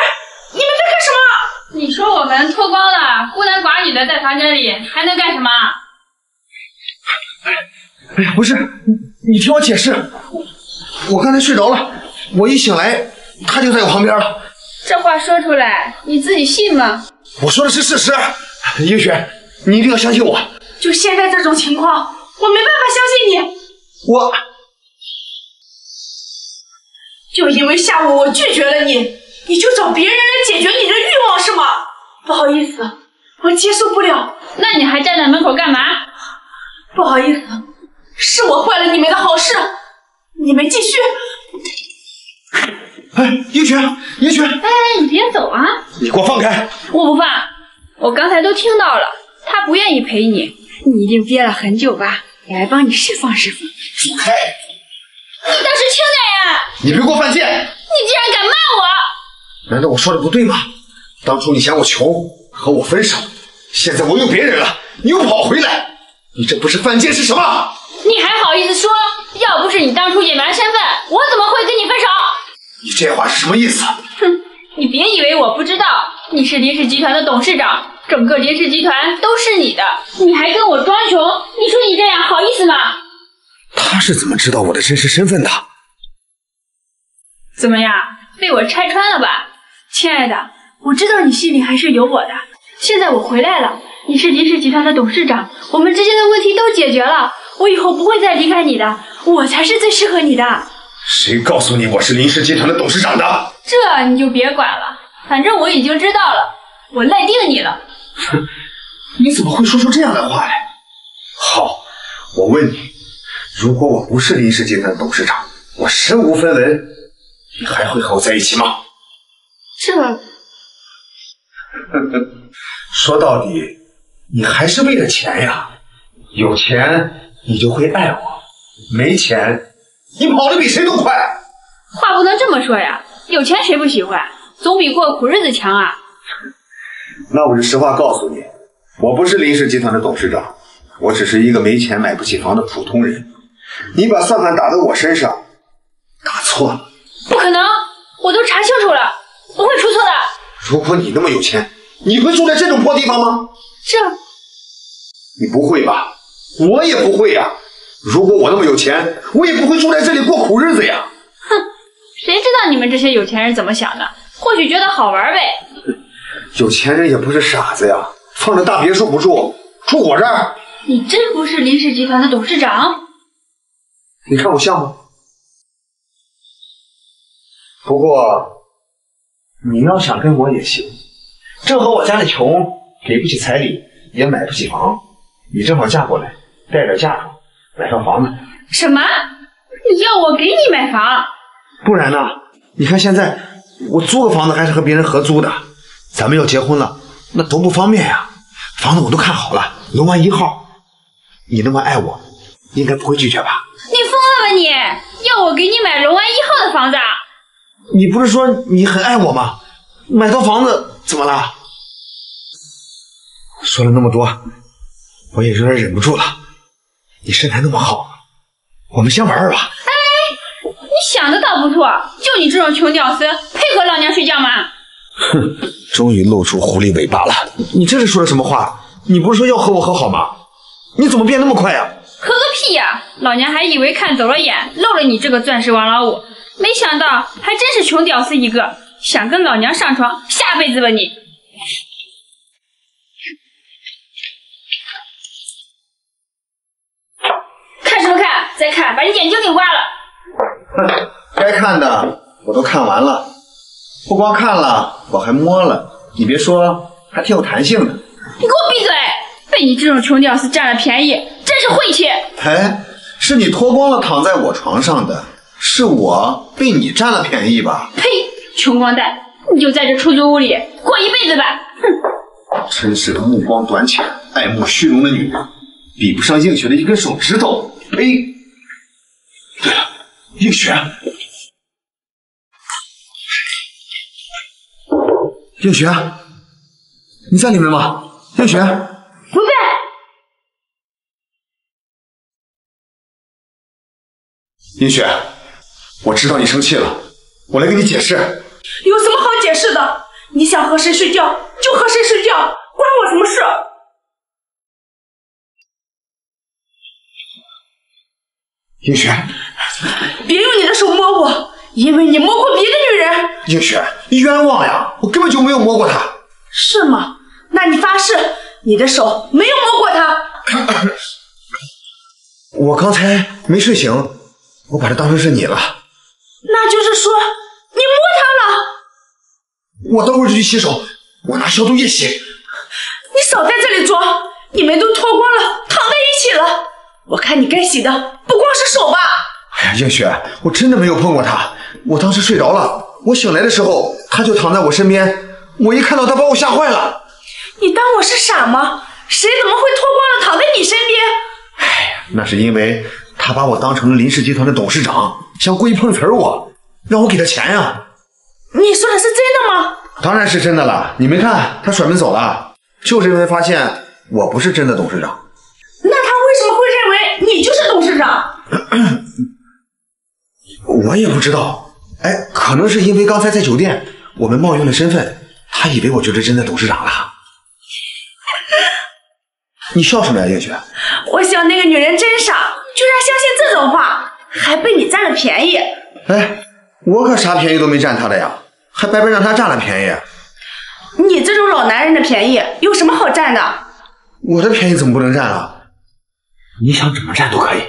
你们在干什么？你说我们脱光了，孤男寡女的在房间里，还能干什么？哎呀，不是，你你听我解释，我我刚才睡着了，我一醒来，他就在我旁边了。这话说出来，你自己信吗？我说的是事实，映雪，你一定要相信我。就现在这种情况，我没办法相信你。我就因为下午我拒绝了你，你就找别人来解决你的欲望是吗？不好意思，我接受不了。那你还站在门口干嘛？不好意思，是我坏了你们的好事。你们继续。哎，映雪，映雪，哎，你别走啊！你给我放开！我不放，我刚才都听到了，他不愿意陪你，你一定憋了很久吧？我来帮你释放释放。走开！你倒是轻点呀！你别给我犯贱！你竟然敢骂我！难道我说的不对吗？当初你嫌我穷，和我分手，现在我有别人了，你又跑回来，你这不是犯贱是什么？你还好意思说？要不是你当初隐瞒身份，我怎么会跟你分手？你这话是什么意思？哼，你别以为我不知道，你是林氏集团的董事长，整个林氏集团都是你的，你还跟我装穷，你说你这样好意思吗？他是怎么知道我的真实身份的？怎么样，被我拆穿了吧？亲爱的，我知道你心里还是有我的。现在我回来了，你是林氏集团的董事长，我们之间的问题都解决了，我以后不会再离开你的，我才是最适合你的。谁告诉你我是林氏集团的董事长的？这你就别管了，反正我已经知道了，我赖定你了。哼你怎么会说出这样的话来？好，我问你，如果我不是林氏集团的董事长，我身无分文，你还会和我在一起吗？这，说到底，你还是为了钱呀。有钱你就会爱我，没钱你跑得比谁都快。话不能这么说呀，有钱谁不喜欢？总比过苦日子强啊。那我就实话告诉你，我不是林氏集团的董事长，我只是一个没钱买不起房的普通人。你把算盘打在我身上，打错了。不可能，我都查清楚了，不会出错的。如果你那么有钱，你会住在这种破地方吗？这，你不会吧？我也不会呀。如果我那么有钱，我也不会住在这里过苦日子呀。哼，谁知道你们这些有钱人怎么想的？或许觉得好玩呗。有钱人也不是傻子呀，放着大别墅不住，住我这儿。你真不是林氏集团的董事长？你看我像吗？不过你要想跟我也行，正好我家里穷，给不起彩礼，也买不起房，你正好嫁过来，带点嫁妆，买套房子。什么？你要我给你买房？不然呢？你看现在我租个房子还是和别人合租的，咱们要结婚了，那多不方便呀。房子我都看好了，龙湾一号。你那么爱我，应该不会拒绝吧？你疯了吧你？要我给你买龙湾一号的房子？你不是说你很爱我吗？买套房子怎么了？说了那么多，我也有点忍不住了。你身材那么好，我们先玩玩吧。想的倒不错，就你这种穷屌丝，配和老娘睡觉吗？哼，终于露出狐狸尾巴了。你这是说的什么话？你不是说要和我和好吗？你怎么变那么快呀？和个屁呀！老娘还以为看走了眼，漏了你这个钻石王老五，没想到还真是穷屌丝一个。想跟老娘上床，下辈子吧你！看什么看？再看，把你眼睛给挖了！哼，该看的我都看完了，不光看了，我还摸了。你别说，还挺有弹性的。你给我闭嘴！被你这种穷屌丝占了便宜，真是晦气！哎，是你脱光了躺在我床上的，是我被你占了便宜吧？呸！穷光蛋，你就在这出租屋里过一辈子吧！哼！真是个目光短浅、爱慕虚荣的女人，比不上映雪的一根手指头。呸！对了，映雪，映雪，你在里面吗？映雪。不在。映雪，我知道你生气了，我来跟你解释。有什么好解释的？你想和谁睡觉就和谁睡觉，关我什么事？映雪，别用你的手摸我，因为你摸过别的女人。映雪，你冤枉呀！我根本就没有摸过她。是吗？那你发誓，你的手没有摸过她。我刚才没睡醒，我把她当成是你了。那就是说，你摸她了。我等会儿就去洗手，我拿消毒液洗。你少在这里装，你们都脱光了，躺在一起了。我看你该洗的不光是手吧。哎呀，映雪，我真的没有碰过他。我当时睡着了，我醒来的时候，他就躺在我身边。我一看到他，把我吓坏了。你当我是傻吗？谁怎么会脱光了躺在你身边？哎呀，那是因为他把我当成了林氏集团的董事长，想故意碰瓷儿我，让我给他钱呀。你说的是真的吗？当然是真的了。你没看他甩门走了，就是因为发现我不是真的董事长。那他为什么会认为你就是董事长？我也不知道。哎，可能是因为刚才在酒店我们冒用了身份，他以为我就是真的董事长了。你笑什么呀，映雪？我想那个女人真傻，居然相信这种话，还被你占了便宜。哎，我可啥便宜都没占她的呀，还白白让她占了便宜。你这种老男人的便宜有什么好占的？我的便宜怎么不能占了？你想怎么占都可以。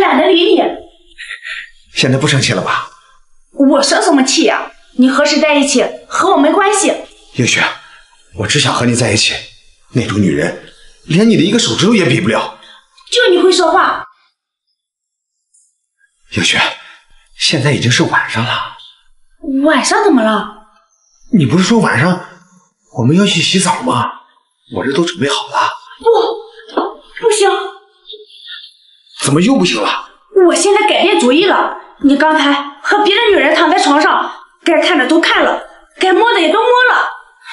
懒得理你。现在不生气了吧？我生什么气呀、你和谁在一起和我没关系。映雪，我只想和你在一起。那种女人，连你的一个手指头也比不了。就你会说话。映雪，现在已经是晚上了。晚上怎么了？你不是说晚上我们要去洗澡吗？我这都准备好了。不，不行。怎么又不行了？我现在改变主意了。你刚才和别的女人躺在床上，该看的都看了，该摸的也都摸了，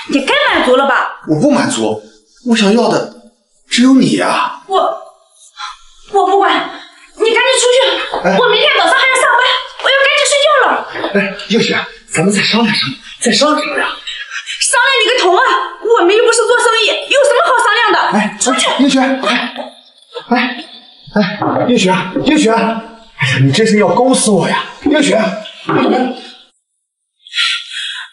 你该满足了吧？我不满足，我想要的只有你呀。我我不管，你赶紧出去，哎我明天早上还要上班，我要赶紧睡觉了。哎，映雪，咱们再商量商量，再商量商量。商量你个头啊！我们又不是做生意，有什么好商量的？哎，出去！映雪，哎，哎，哎，映雪，映雪，哎呀，你这是要勾死我呀！映雪，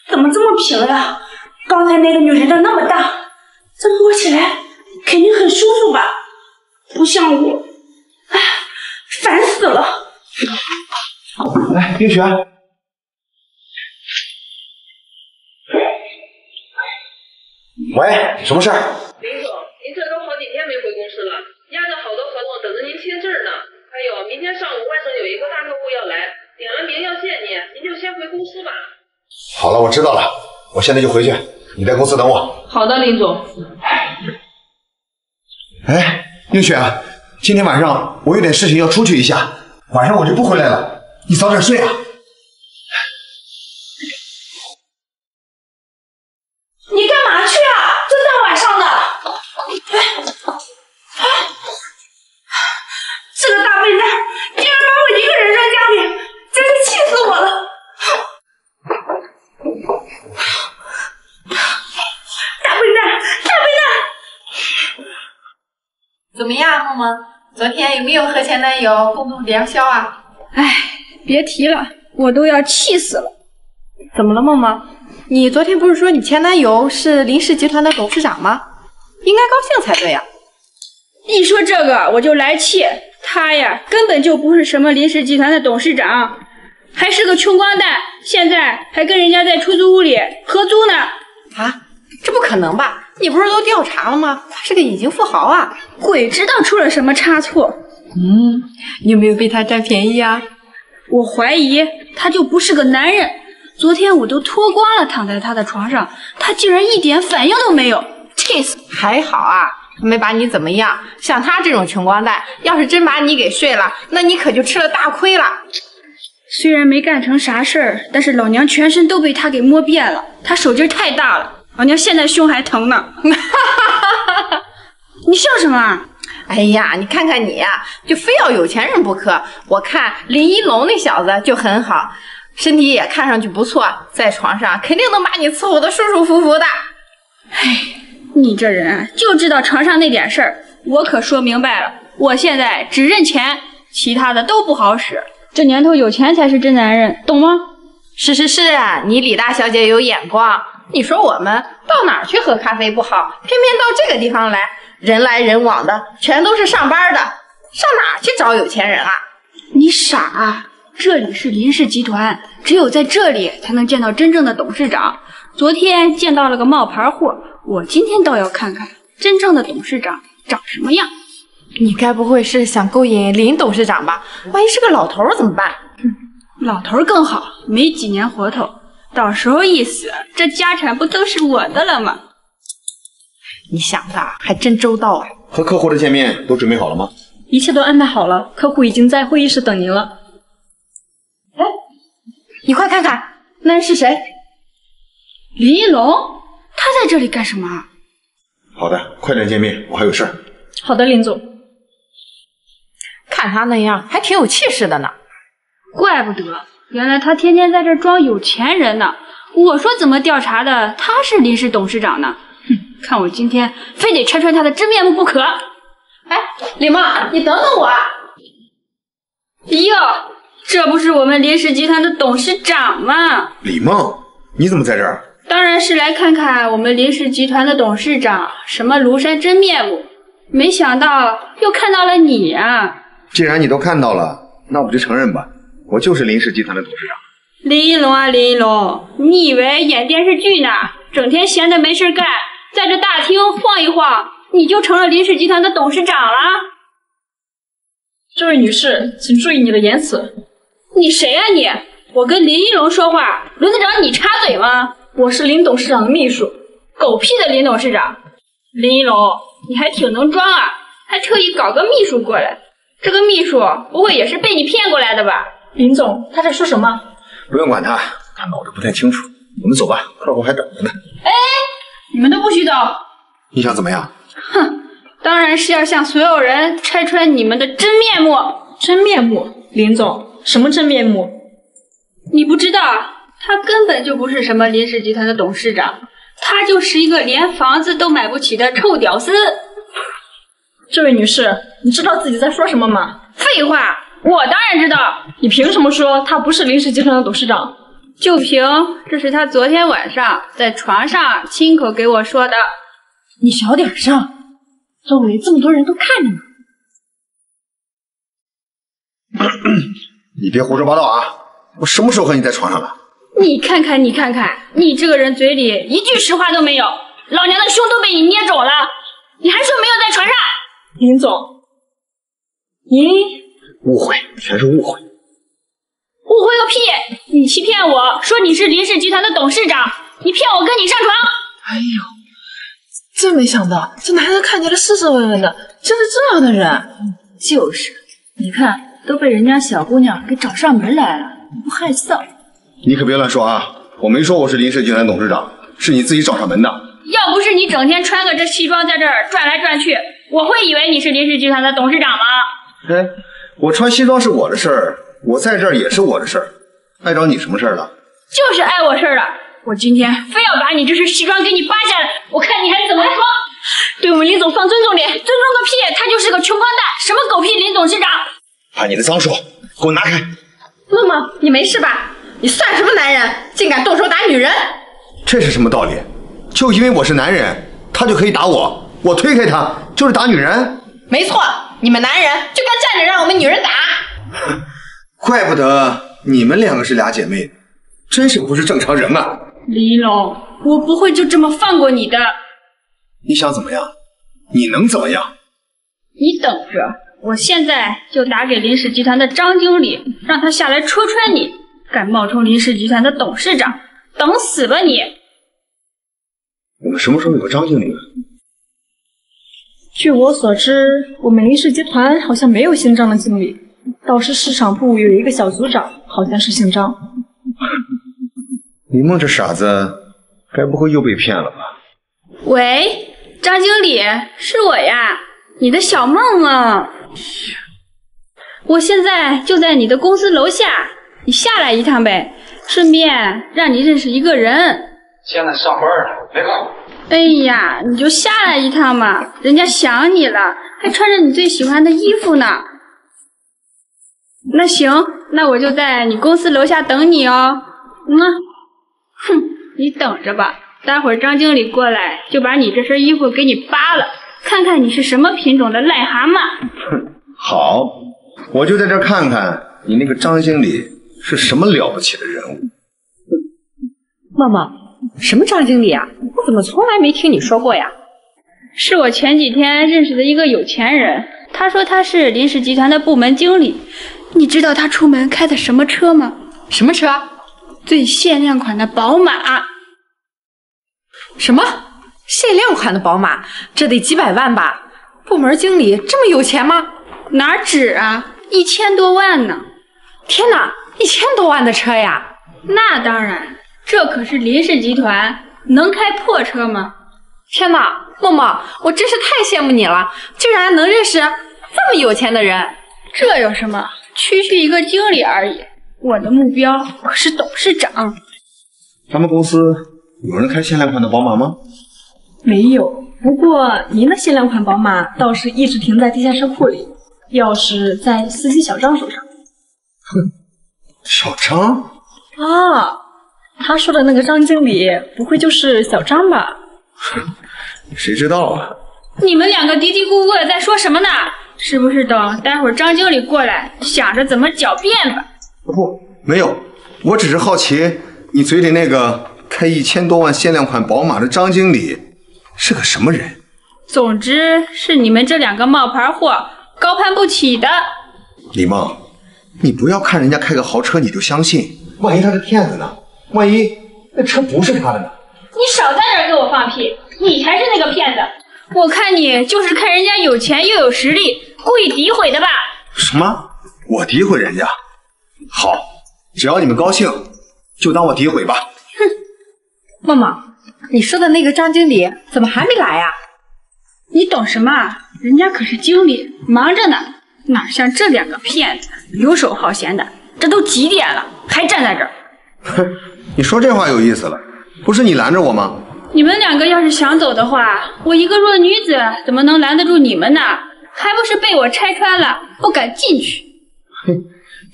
怎么这么平呀？刚才那个女人的那么大，这摸起来肯定很舒服吧？不像我，哎，烦死了！来，映雪，喂，什么事儿？林总，您这都好几天没回公司了，压着好多合同等着您签字有，明天上午外省有一个大客户要来，点了名要见你，您就先回公司吧。好了，我知道了，我现在就回去，你在公司等我。好的，林总。哎，映雪，今天晚上我有点事情要出去一下，晚上我就不回来了，你早点睡啊。你干嘛去啊？这大晚上的！哎哎这个大笨蛋竟然把我一个人扔家里，真是气死我了！大笨蛋，大笨蛋！梦梦？昨天有没有和前男友共度良宵啊？唉，别提了，我都要气死了。怎么了，梦梦？你昨天不是说你前男友是林氏集团的董事长吗？应该高兴才对呀、一说这个我就来气，他呀根本就不是什么林氏集团的董事长，还是个穷光蛋，现在还跟人家在出租屋里合租呢。啊，这不可能吧？你不是都调查了吗？他是个隐形富豪啊！鬼知道出了什么差错。嗯，你有没有被他占便宜啊？我怀疑他就不是个男人。昨天我都脱光了躺在他的床上，他竟然一点反应都没有，气死！还好啊，没把你怎么样。像他这种穷光蛋，要是真把你给睡了，那你可就吃了大亏了。虽然没干成啥事儿，但是老娘全身都被他给摸遍了。他手劲儿太大了，老娘现在胸还疼呢。你笑什么？啊哎呀，你看看你呀、就非要有钱人不可。我看林一龙那小子就很好，身体也看上去不错，在床上肯定能把你伺候的舒舒服服的。哎你这人啊，就知道床上那点事儿。我可说明白了，我现在只认钱，其他的都不好使。这年头有钱才是真男人，懂吗？是是是啊，你李大小姐有眼光。你说我们到哪儿去喝咖啡不好，偏偏到这个地方来，人来人往的，全都是上班的，上哪儿去找有钱人啊？你傻啊！这里是林氏集团，只有在这里才能见到真正的董事长。昨天见到了个冒牌货，我今天倒要看看真正的董事长长什么样。你该不会是想勾引林董事长吧？万一是个老头怎么办？老头更好，没几年活头，到时候一死，这家产不都是我的了吗？你想的还真周到啊！和客户的见面都准备好了吗？一切都安排好了，客户已经在会议室等您了。哎你快看看，那人是谁？林一龙，他在这里干什么？好的，快点见面，我还有事儿。好的，林总。看他那样，还挺有气势的呢。怪不得，原来他天天在这装有钱人呢。我说怎么调查的，他是林氏董事长呢？哼，看我今天非得拆穿他的真面目不可！哎，李梦，你等等我啊！哟，这不是我们林氏集团的董事长吗？李梦，你怎么在这儿？当然是来看看我们林氏集团的董事长什么庐山真面目。没想到又看到了你啊！既然你都看到了，那我就承认吧，我就是林氏集团的董事长。林一龙啊，林一龙，你以为演电视剧呢？整天闲着没事干，在这大厅晃一晃，你就成了林氏集团的董事长了？这位女士，请注意你的言辞。你谁呀、你？我跟林一龙说话，轮得着你插嘴吗？我是林董事长的秘书。狗屁的林董事长！林一龙，你还挺能装啊，还特意搞个秘书过来。这个秘书不会也是被你骗过来的吧？林总，他在说什么？不用管他，他脑子不太清楚。我们走吧，客户还等着呢。哎，你们都不许走！你想怎么样？哼，当然是要向所有人拆穿你们的真面目。真面目？林总，什么真面目？你不知道，他根本就不是什么林氏集团的董事长，他就是一个连房子都买不起的臭屌丝。这位女士，你知道自己在说什么吗？废话，我当然知道。你凭什么说他不是林氏集团的董事长？就凭这是他昨天晚上在床上亲口给我说的。你小点声，周围这么多人都看着呢。你别胡说八道啊！我什么时候和你在床上了？你看看，你看看，你这个人嘴里一句实话都没有，老娘的胸都被你捏肿了，你还说没有在床上？林总，您误会，全是误会。误会个屁！你欺骗我说你是林氏集团的董事长，你骗我跟你上床。哎呦，真没想到这男人看起来斯斯文文的，竟是这样的人。就是，你看都被人家小姑娘给找上门来了，你不害臊？你可别乱说啊！我没说我是林氏集团董事长，是你自己找上门的。要不是你整天穿个这西装在这儿转来转去，我会以为你是林氏集团的董事长吗？哎，我穿西装是我的事儿，我在这儿也是我的事儿，碍着你什么事儿了？就是碍我事儿了。我今天非要把你这身西装给你扒下来，我看你还怎么说？对我们林总放尊重点，尊重个屁！他就是个穷光蛋，什么狗屁林董事长！把你的脏手给我拿开！梦梦，你没事吧？你算什么男人，竟敢动手打女人？这是什么道理？就因为我是男人，他就可以打我？我推开他就是打女人？没错，你们男人就该站着让我们女人打。怪不得你们两个是俩姐妹，真是不是正常人啊！李龙，我不会就这么放过你的。你想怎么样？你能怎么样？你等着，我现在就打给林氏集团的张经理，让他下来戳穿你。敢冒充林氏集团的董事长，等死吧你！我们什么时候有个张经理了？据我所知，我们林氏集团好像没有姓张的经理，倒是市场部有一个小组长，好像是姓张。李梦这傻子，该不会又被骗了吧？喂，张经理，是我呀，你的小梦梦。我现在就在你的公司楼下，你下来一趟呗，顺便让你认识一个人。现在上班呢，没空。哎呀，你就下来一趟嘛，人家想你了，还穿着你最喜欢的衣服呢。那行，那我就在你公司楼下等你哦。嗯，哼，你等着吧，待会儿张经理过来就把你这身衣服给你扒了，看看你是什么品种的癞蛤蟆。哼好，我就在这看看你那个张经理是什么了不起的人物。梦梦，什么张经理啊？我怎么从来没听你说过呀？是我前几天认识的一个有钱人，他说他是林氏集团的部门经理。你知道他出门开的什么车吗？什么车？最限量款的宝马。什么？限量款的宝马？这得几百万吧？部门经理这么有钱吗？哪止啊，一千多万呢！天哪，一千多万的车呀！那当然，这可是林氏集团，能开破车吗？天哪，梦梦，我真是太羡慕你了，居然能认识这么有钱的人。这有什么？区区一个经理而已，我的目标可是董事长。咱们公司有人开限量款的宝马吗？没有，不过您的限量款宝马倒是一直停在地下车库里，钥匙在司机小张手上。哼，小张啊，他说的那个张经理，不会就是小张吧？谁知道啊？你们两个嘀嘀咕咕的在说什么呢？是不是等待会儿张经理过来，想着怎么狡辩吧？不，没有，我只是好奇，你嘴里那个开一千多万限量款宝马的张经理是个什么人？总之是你们这两个冒牌货高攀不起的。李梦，你不要看人家开个豪车你就相信，万一他是骗子呢？万一那车不是他的呢？你少在这儿给我放屁！你才是那个骗子！我看你就是看人家有钱又有实力，故意诋毁的吧？什么？我诋毁人家？好，只要你们高兴，就当我诋毁吧。哼，梦梦，你说的那个张经理怎么还没来呀？你懂什么？人家可是经理，忙着呢，哪像这两个骗子游手好闲的？这都几点了，还站在这儿？哼，你说这话有意思了，不是你拦着我吗？你们两个要是想走的话，我一个弱女子怎么能拦得住你们呢？还不是被我拆穿了，不敢进去。哼，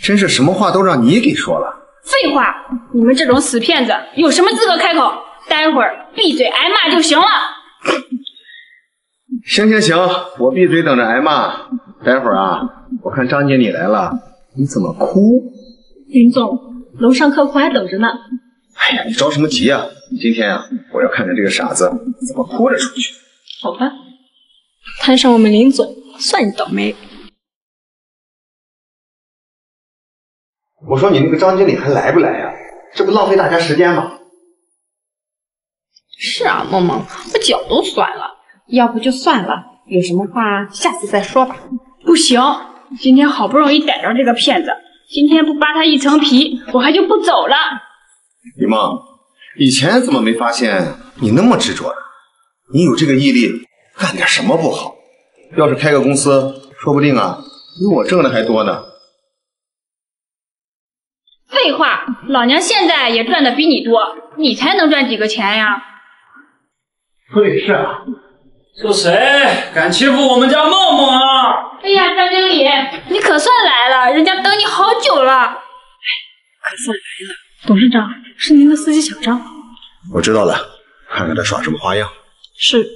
真是什么话都让你给说了。废话，你们这种死骗子有什么资格开口？待会儿闭嘴挨骂就行了。行行行，我闭嘴等着挨骂。待会儿啊，我看张经理来了，你怎么哭？林总，楼上客户还等着呢。哎呀，你着什么急呀？今天啊，我要看看这个傻子怎么哭着出去。好吧，摊上我们林总，算你倒霉。我说你那个张经理还来不来呀？这不浪费大家时间吗？是啊，梦梦，我脚都酸了，要不就算了，有什么话下次再说吧。不行，今天好不容易逮着这个骗子，今天不扒他一层皮，我还就不走了。李梦，以前怎么没发现你那么执着呢？你有这个毅力，干点什么不好？要是开个公司，说不定啊，比我挣的还多呢。废话，老娘现在也赚的比你多，你才能赚几个钱呀？对，是啊。是谁敢欺负我们家梦梦啊？哎呀，张经理，你可算来了，人家等你好久了。哎，可算来了。董事长，是您的司机小张。我知道了，看看他耍什么花样。是。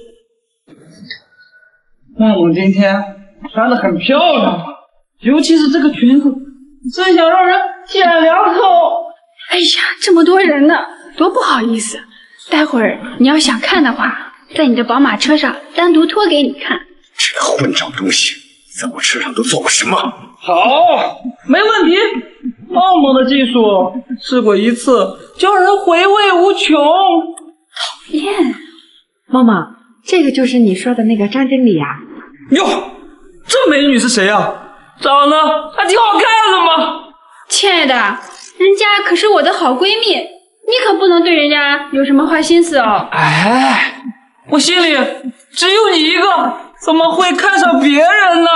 梦梦今天穿的很漂亮，尤其是这个裙子，真想让人舔两口。哎呀，这么多人呢，多不好意思。待会儿你要想看的话，在你的宝马车上单独脱给你看。这个混账东西，在我车上都做过什么？好，没问题。梦梦的技术试过一次，叫人回味无穷。讨厌，梦梦，这个就是你说的那个张经理呀？哟，这美女是谁啊？长得还挺好看的嘛。亲爱的，人家可是我的好闺蜜，你可不能对人家有什么坏心思哦。哎，我心里只有你一个，怎么会看上别人呢？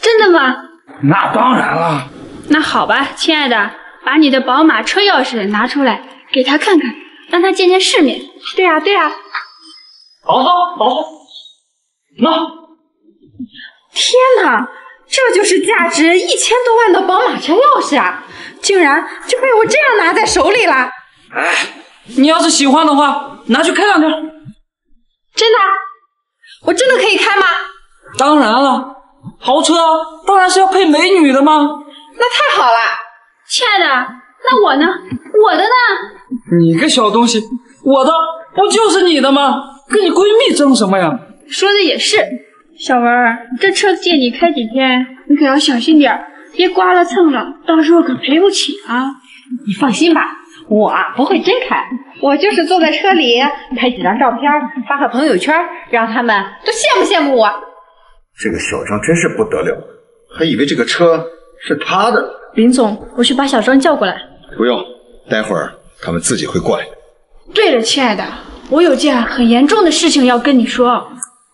真的吗？那当然了。那好吧，亲爱的，把你的宝马车钥匙拿出来，给他看看，让他见见世面。对呀，对呀。好，好，好。那，天哪，这就是价值一千多万的宝马车钥匙啊！竟然就被我这样拿在手里了。哎，你要是喜欢的话，拿去开两天。真的？我真的可以开吗？当然了，豪车当然是要配美女的吗？那太好了，亲爱的，那我呢？我的呢？你个小东西，我的不就是你的吗？跟你闺蜜争什么呀？说的也是，小文，这车借你开几天，你可要小心点，别刮了蹭了，到时候可赔不起啊！你放心吧，我啊不会真开，我就是坐在车里拍几张照片，发个朋友圈，让他们都羡慕羡慕我。这个小张真是不得了，还以为这个车。是他的，林总，我去把小张叫过来。不用，待会儿他们自己会过来。对了，亲爱的，我有件很严重的事情要跟你说。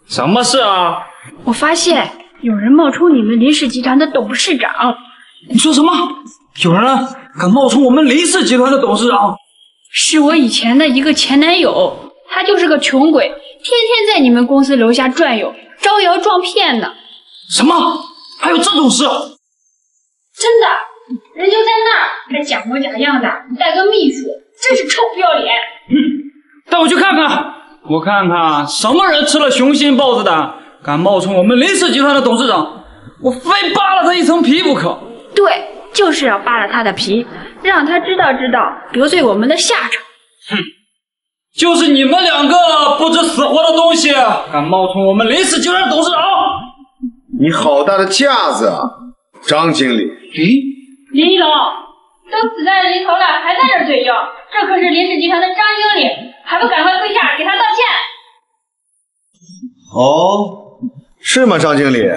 什么事啊？我发现有人冒充你们林氏集团的董事长。你说什么？有人敢冒充我们林氏集团的董事长？是我以前的一个前男友，他就是个穷鬼，天天在你们公司楼下转悠，招摇撞骗呢。什么？还有这种事？真的，人就在那儿，还假模假样的带个秘书，真是臭不要脸！嗯，带我去看看，我看看什么人吃了雄心豹子胆，敢冒充我们林氏集团的董事长，我非扒了他一层皮不可！对，就是要扒了他的皮，让他知道知道得罪我们的下场。哼，就是你们两个不知死活的东西，敢冒充我们林氏集团董事长！你好大的架子啊，张经理！咦，林一龙，都死在临头了，还在这嘴硬，这可是林氏集团的张经理，还不赶快跪下给他道歉？哦，是吗，张经理？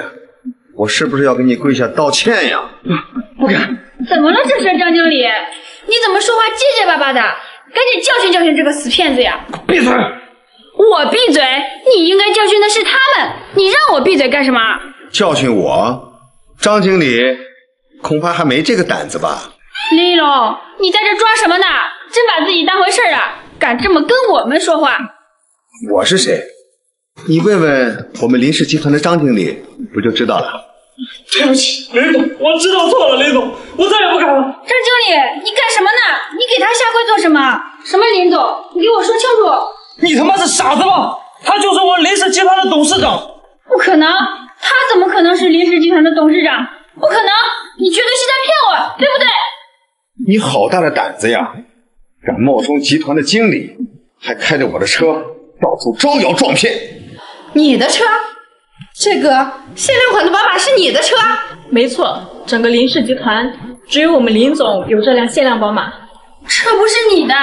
我是不是要给你跪下道歉呀？不敢。怎么了这是张经理？你怎么说话结结巴巴的？赶紧教训教训这个死骗子呀！闭嘴！我闭嘴？你应该教训的是他们，你让我闭嘴干什么？教训我？张经理恐怕还没这个胆子吧？林一龙，你在这装什么呢？真把自己当回事啊？敢这么跟我们说话？我是谁？你问问我们林氏集团的张经理，不就知道了？对不起，林总，我知道错了，林总，我再也不敢了。张经理，你干什么呢？你给他下跪做什么？什么林总？你给我说清楚！你他妈是傻子吗？他就是我林氏集团的董事长。不可能，他怎么可能是林氏集团的董事长？不可能，你绝对是在骗我，对不对？你好大的胆子呀！敢冒充集团的经理，还开着我的车到处招摇撞骗。你的车？这个限量款的宝马是你的车？没错，整个林氏集团只有我们林总有这辆限量宝马。车不是你的，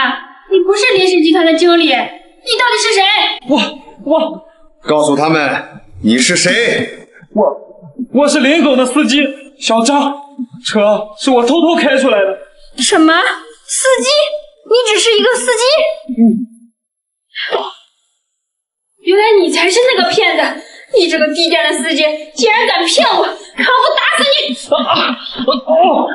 你不是林氏集团的经理，你到底是谁？我我告诉他们你是谁。我我是林总的司机小张，车是我偷偷开出来的。什么司机？你只是一个司机？嗯。原来你才是那个骗子！你这个低贱的司机，竟然敢骗我！看我打死你！啊！哦！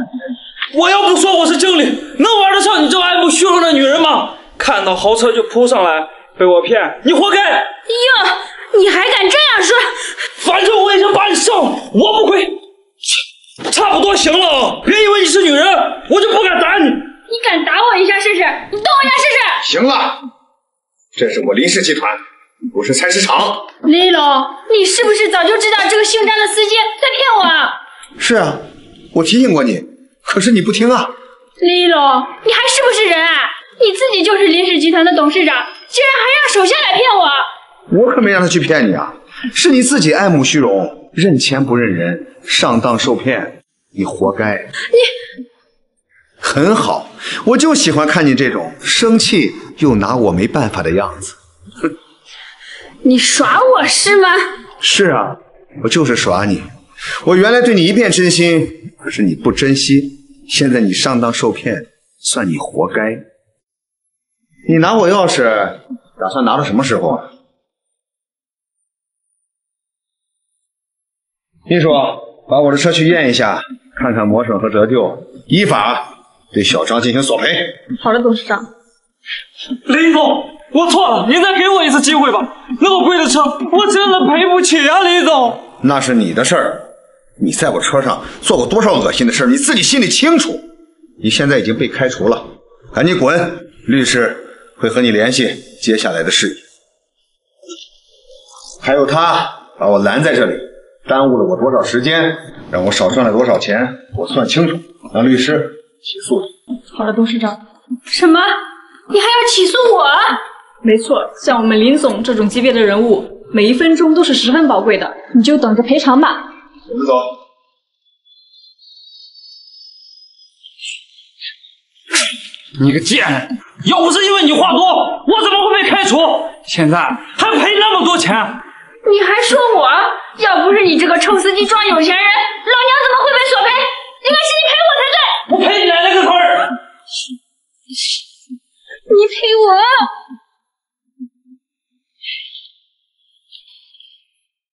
我要不说我是经理，能玩得上你这爱慕虚荣的女人吗？看到豪车就扑上来，被我骗，你活该！哟，你还敢这样说？反正我已经把你上了，我不亏。差不多行了，别以为你是女人，我就不敢打你。你敢打我一下试试？你动我一下试试？行了，这是我林氏集团。不是菜市场，李龙，你是不是早就知道这个姓张的司机在骗我？是啊，我提醒过你，可是你不听啊。李龙，你还是不是人啊？你自己就是林氏集团的董事长，竟然还让手下来骗我！我可没让他去骗你啊，是你自己爱慕虚荣，认钱不认人，上当受骗，你活该。你很好，我就喜欢看你这种生气又拿我没办法的样子。哼。你耍我是吗？是啊，我就是耍你。我原来对你一片真心，可是你不珍惜，现在你上当受骗，算你活该。你拿我钥匙，打算拿到什么时候啊？秘书，把我的车去验一下，看看磨损和折旧，依法对小张进行索赔。好的，董事长。林总。我错了，您再给我一次机会吧。那么贵的车，我真的赔不起啊，林总。那是你的事儿，你在我车上做过多少恶心的事儿，你自己心里清楚。你现在已经被开除了，赶紧滚！律师会和你联系接下来的事宜。还有他把我拦在这里，耽误了我多少时间，让我少赚了多少钱，我算清楚，让律师起诉你。好了，董事长。什么？你还要起诉我？没错，像我们林总这种级别的人物，每一分钟都是十分宝贵的，你就等着赔偿吧。我们走。你个贱人！要不是因为你话多，我怎么会被开除？现在还赔那么多钱？你还说我？要不是你这个臭司机装有钱人，老娘怎么会被索赔？应该是你赔我才对。我赔你奶奶个腿儿！你赔我。